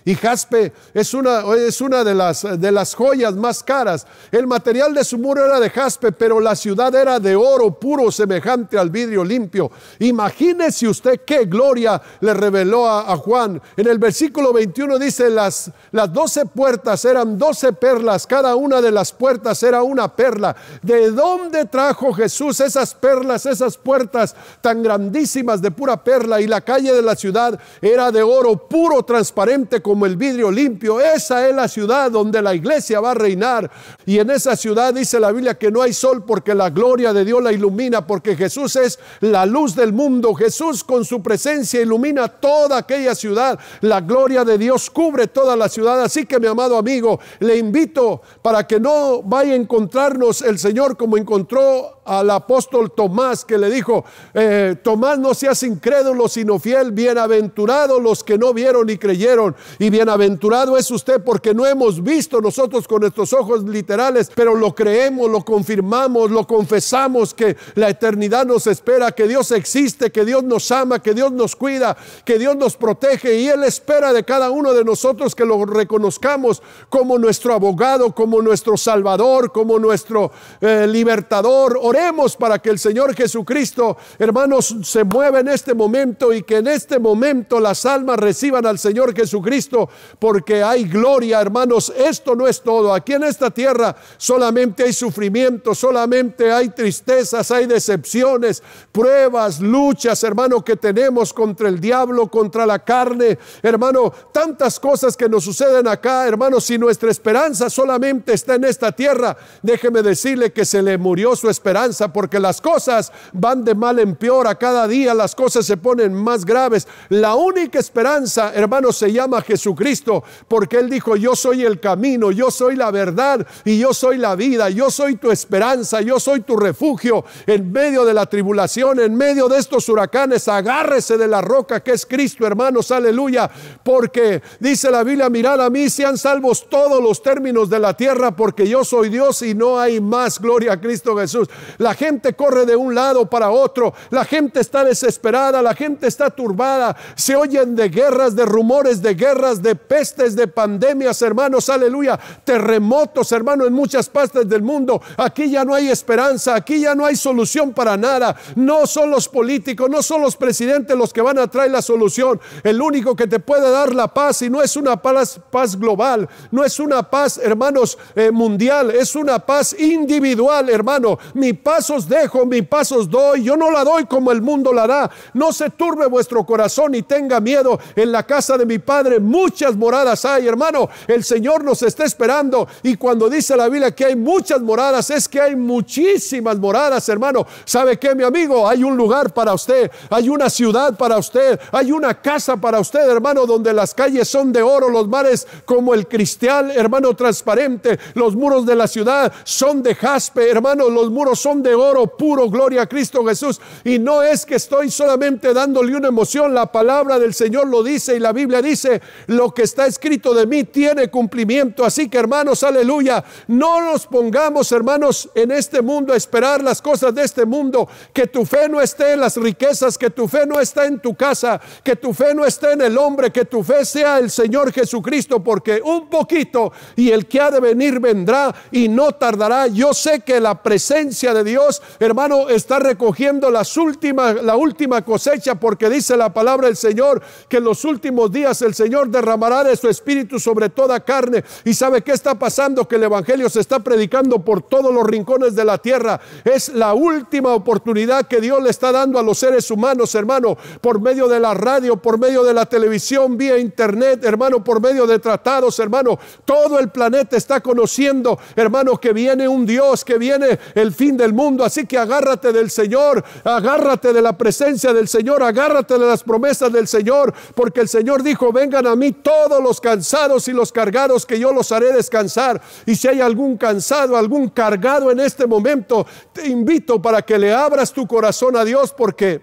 Speaker 4: y jaspe es una, es una de, las, de las joyas más caras. El material de su muro era de jaspe, pero la ciudad era de oro puro, semejante al vidrio limpio. Imagínese usted qué gloria le reveló a, Juan. En el versículo 21 dice, las, las 12 puertas eran 12 perlas, cada una de las puertas era una perla. ¿De dónde trajo Jesús esas perlas, esas puertas tan grandísimas de pura perla? Y la calle de la ciudad era de oro puro, transparente, como el vidrio limpio. Esa es la ciudad donde la iglesia va a reinar. Y en esa ciudad dice la Biblia que no hay sol porque la gloria de Dios la ilumina, porque Jesús es la luz del mundo. Jesús con su presencia ilumina toda aquella ciudad. La gloria de Dios cubre toda la ciudad. Así que mi amado amigo, le invito para que no vaya a encontrarnos el Señor como encontró al apóstol Tomás que le dijo, eh, Tomás no seas incrédulo sino fiel, bienaventurados los que no vieron y creyeron. Y bienaventurado es usted porque no hemos visto nosotros con nuestros ojos literales, pero lo creemos, lo confirmamos, lo confesamos que la eternidad nos espera, que Dios existe, que Dios nos ama, que Dios nos cuida, que Dios nos protege y Él espera de cada uno de nosotros que lo reconozcamos como nuestro abogado, como nuestro salvador, como nuestro eh, libertador. Oremos para que el Señor Jesucristo, hermanos, se mueva en este momento y que en este momento las almas reciban al Señor Jesucristo, porque hay gloria, hermanos. Esto no es todo. Aquí en esta tierra solamente hay sufrimiento, solamente hay tristezas, hay decepciones, pruebas, luchas, hermano, que tenemos contra el diablo, contra la carne, hermano, tantas cosas que nos suceden acá, hermano, si nuestra esperanza solamente está en esta tierra, déjeme decirle que se le murió su esperanza, porque las cosas van de mal en peor, a cada día las cosas se ponen más graves. La única esperanza, hermano, se llama Jesucristo, porque Él dijo, yo soy el camino, yo soy la verdad y yo soy la vida, yo soy tu esperanza, yo soy tu refugio en medio de la tribulación, en medio de estos huracanes, agárrese de la roca que es Cristo, hermanos, aleluya, porque dice la Biblia, mirad a mí, sean salvos todos los términos de la tierra, porque yo soy Dios y no hay más gloria a Cristo Jesús. La gente corre de un lado para otro, la gente está desesperada, la gente está turbada, se oyen de guerras, de rumores de guerras, de pestes, de pandemias, hermanos, aleluya, terremotos, hermano, en muchas partes del mundo. Aquí ya no hay esperanza, aquí ya no hay solución para nada. No son los políticos, no son los presidentes los que van a traer la solución. El único que te puede dar la paz y no es una paz, global, no es una paz, hermanos, eh, mundial, es una paz individual, hermano. Mi paz os dejo, mi paz os doy. Yo no la doy como el mundo la da. No se turbe vuestro corazón y tenga miedo. En la casa de mi Padre muchas moradas hay, hermano. El Señor nos está esperando y cuando dice la Biblia que hay muchas moradas, es que hay muchísimas moradas, hermano. ¿Sabe qué, mi amigo? Hay un lugar para usted, hay una ciudad para usted, hay una casa para usted, hermano, donde las calles son de oro, los mares como el cristal, hermano, transparente, los muros de la ciudad son de jaspe, hermano, los muros son de oro puro, gloria a Cristo Jesús. Y no es que estoy solamente dándole una emoción, la palabra del Señor lo dice y la Biblia dice, lo que está escrito de mí tiene cumplimiento. Así que, hermanos, aleluya, no nos pongamos, hermanos, en este mundo a esperar las cosas de este mundo, que tu fe no esté en las riquezas, que tu fe no esté en tu casa, que tu fe no esté en el hombre, que tu fe sea el Señor Jesucristo, porque un poquito y el que ha de venir vendrá y no tardará. Yo sé que la presencia de Dios, hermano, está recogiendo las últimas, la última cosecha, porque dice la palabra del Señor que en los últimos días el Señor derramará de su espíritu sobre toda carne. Y sabe qué está pasando, que el Evangelio se está predicando por todos los rincones de la tierra. Es la última oportunidad que Dios le está dando a los seres humanos, hermano, por medio de la radio, por medio de la televisión, vía internet, hermano, por medio de tratados, hermano. Todo el planeta está conociendo, hermano, que viene un Dios, que viene el fin del mundo. Así que agárrate del Señor, agárrate de la presencia del Señor, agárrate de las promesas del Señor, porque el Señor dijo, vengan a mí todos los cansados y los cargados, que yo los haré descansar. Y si hay algún cansado, algún cargado en este momento, te invito para que le abras tu corazón a Dios, porque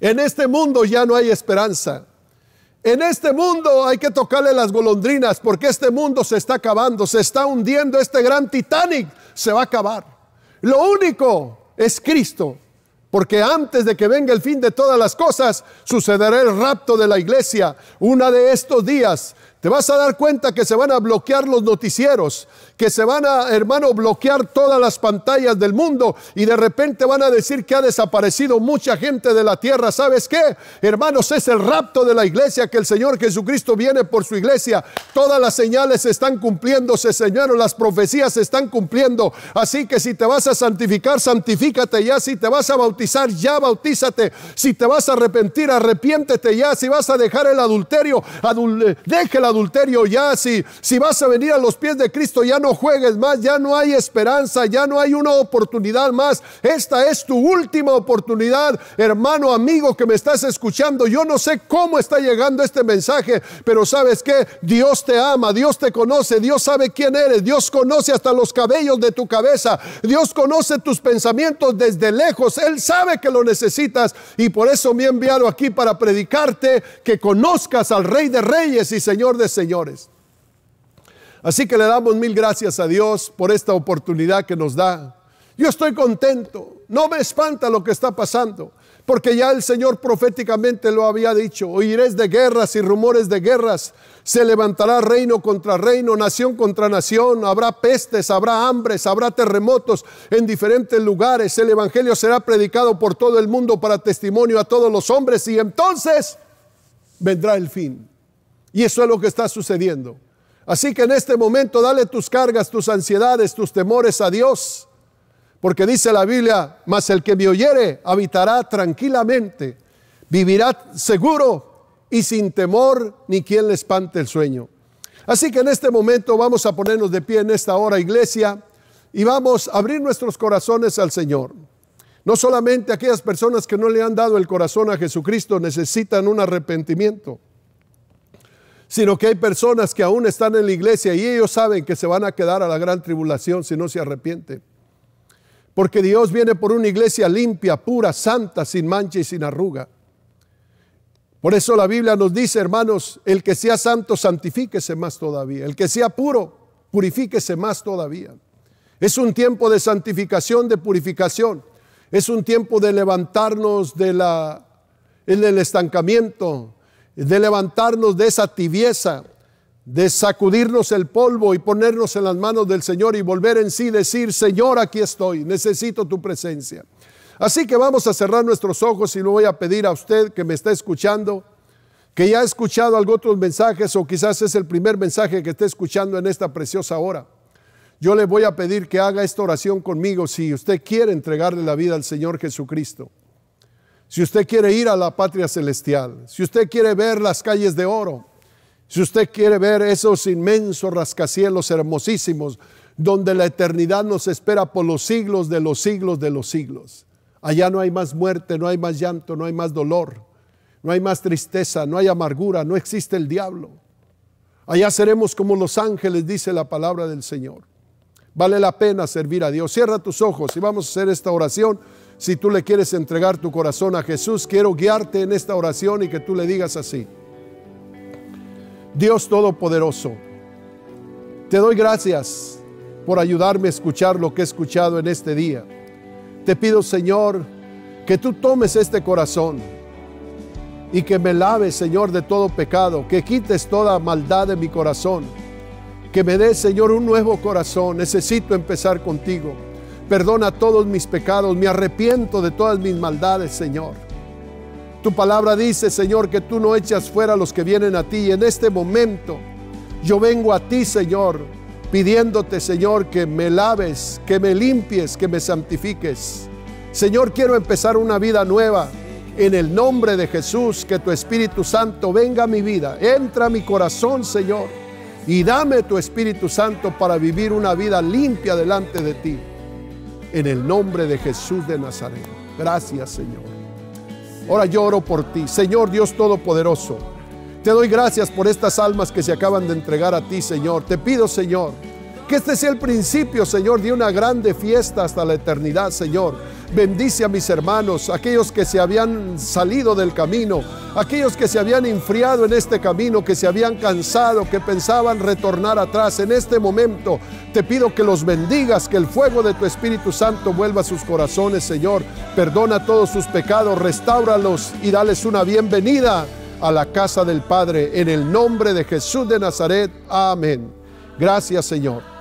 Speaker 4: en este mundo ya no hay esperanza. En este mundo hay que tocarle las golondrinas porque este mundo se está acabando, se está hundiendo, este gran Titanic se va a acabar. Lo único es Cristo, porque antes de que venga el fin de todas las cosas, sucederá el rapto de la iglesia. Una de estos días te vas a dar cuenta que se van a bloquear los noticieros, que se van a, hermano, bloquear todas las pantallas del mundo y de repente van a decir que ha desaparecido mucha gente de la tierra. ¿Sabes qué? Hermanos, es el rapto de la iglesia que el Señor Jesucristo viene por su iglesia. Todas las señales están cumpliéndose, Señor, las profecías se están cumpliendo. Así que si te vas a santificar, santifícate ya. Si te vas a bautizar, ya bautízate. Si te vas a arrepentir, arrepiéntete ya. Si vas a dejar el adulterio, adul deja el adulterio ya. Si, si vas a venir a los pies de Cristo, ya no juegues más, ya no hay esperanza, ya no hay una oportunidad más. Esta es tu última oportunidad, hermano, amigo que me estás escuchando. Yo no sé cómo está llegando este mensaje, pero sabes que Dios te ama, Dios te conoce, Dios sabe quién eres, Dios conoce hasta los cabellos de tu cabeza, Dios conoce tus pensamientos desde lejos, Él sabe que lo necesitas y por eso me ha enviado aquí para predicarte que conozcas al Rey de Reyes y Señor de Señores. Así que le damos mil gracias a Dios por esta oportunidad que nos da. Yo estoy contento, no me espanta lo que está pasando, porque ya el Señor proféticamente lo había dicho. Oiréis de guerras y rumores de guerras. Se levantará reino contra reino, nación contra nación. Habrá pestes, habrá hambres, habrá terremotos en diferentes lugares. El Evangelio será predicado por todo el mundo para testimonio a todos los hombres y entonces vendrá el fin. Y eso es lo que está sucediendo. Así que en este momento dale tus cargas, tus ansiedades, tus temores a Dios porque dice la Biblia, mas el que me oyere habitará tranquilamente, vivirá seguro y sin temor ni quien le espante el sueño. Así que en este momento vamos a ponernos de pie en esta hora, iglesia, y vamos a abrir nuestros corazones al Señor. No solamente aquellas personas que no le han dado el corazón a Jesucristo necesitan un arrepentimiento, sino que hay personas que aún están en la iglesia y ellos saben que se van a quedar a la gran tribulación si no se arrepienten. Porque Dios viene por una iglesia limpia, pura, santa, sin mancha y sin arruga. Por eso la Biblia nos dice, hermanos, el que sea santo, santifíquese más todavía. El que sea puro, purifíquese más todavía. Es un tiempo de santificación, de purificación. Es un tiempo de levantarnos de la, del estancamiento, de levantarnos de esa tibieza, de sacudirnos el polvo y ponernos en las manos del Señor y volver en sí, decir, Señor, aquí estoy, necesito tu presencia. Así que vamos a cerrar nuestros ojos y le voy a pedir a usted que me está escuchando, que ya ha escuchado algunos otros mensajes o quizás es el primer mensaje que esté escuchando en esta preciosa hora. Yo le voy a pedir que haga esta oración conmigo si usted quiere entregarle la vida al Señor Jesucristo. Si usted quiere ir a la patria celestial, si usted quiere ver las calles de oro, si usted quiere ver esos inmensos rascacielos hermosísimos, donde la eternidad nos espera por los siglos de los siglos de los siglos. Allá no hay más muerte, no hay más llanto, no hay más dolor, no hay más tristeza, no hay amargura, no existe el diablo. Allá seremos como los ángeles, dice la palabra del Señor. Vale la pena servir a Dios. Cierra tus ojos y vamos a hacer esta oración. Si tú le quieres entregar tu corazón a Jesús, quiero guiarte en esta oración y que tú le digas así. Dios Todopoderoso, te doy gracias por ayudarme a escuchar lo que he escuchado en este día. Te pido, Señor, que tú tomes este corazón y que me laves, Señor, de todo pecado, que quites toda maldad de mi corazón, que me des, Señor, un nuevo corazón. Necesito empezar contigo. Perdona todos mis pecados, me arrepiento de todas mis maldades, Señor. Tu palabra dice, Señor, que tú no echas fuera a los que vienen a ti. Y en este momento yo vengo a ti, Señor, pidiéndote, Señor, que me laves, que me limpies, que me santifiques. Señor, quiero empezar una vida nueva. En el nombre de Jesús, que tu Espíritu Santo venga a mi vida. Entra a mi corazón, Señor. Y dame tu Espíritu Santo para vivir una vida limpia delante de ti. En el nombre de Jesús de Nazaret. Gracias, Señor. Ahora lloro por ti, Señor Dios Todopoderoso. Te doy gracias por estas almas que se acaban de entregar a ti, Señor. Te pido, Señor, que este sea el principio, Señor, de una grande fiesta hasta la eternidad, Señor. Bendice a mis hermanos, aquellos que se habían salido del camino, aquellos que se habían enfriado en este camino, que se habían cansado, que pensaban retornar atrás. En este momento te pido que los bendigas, que el fuego de tu Espíritu Santo vuelva a sus corazones, Señor. Perdona todos sus pecados, restáuralos y dales una bienvenida a la casa del Padre. En el nombre de Jesús de Nazaret. Amén. Gracias, Señor.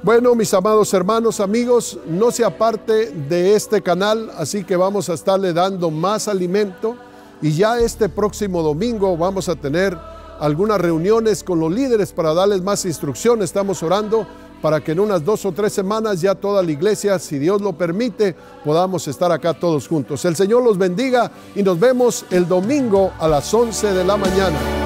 Speaker 4: Bueno, mis amados hermanos, amigos, no se aparte de este canal, así que vamos a estarle dando más alimento y ya este próximo domingo vamos a tener algunas reuniones con los líderes para darles más instrucción. Estamos orando para que en unas dos o tres semanas ya toda la iglesia, si Dios lo permite, podamos estar acá todos juntos. El Señor los bendiga y nos vemos el domingo a las 11 de la mañana.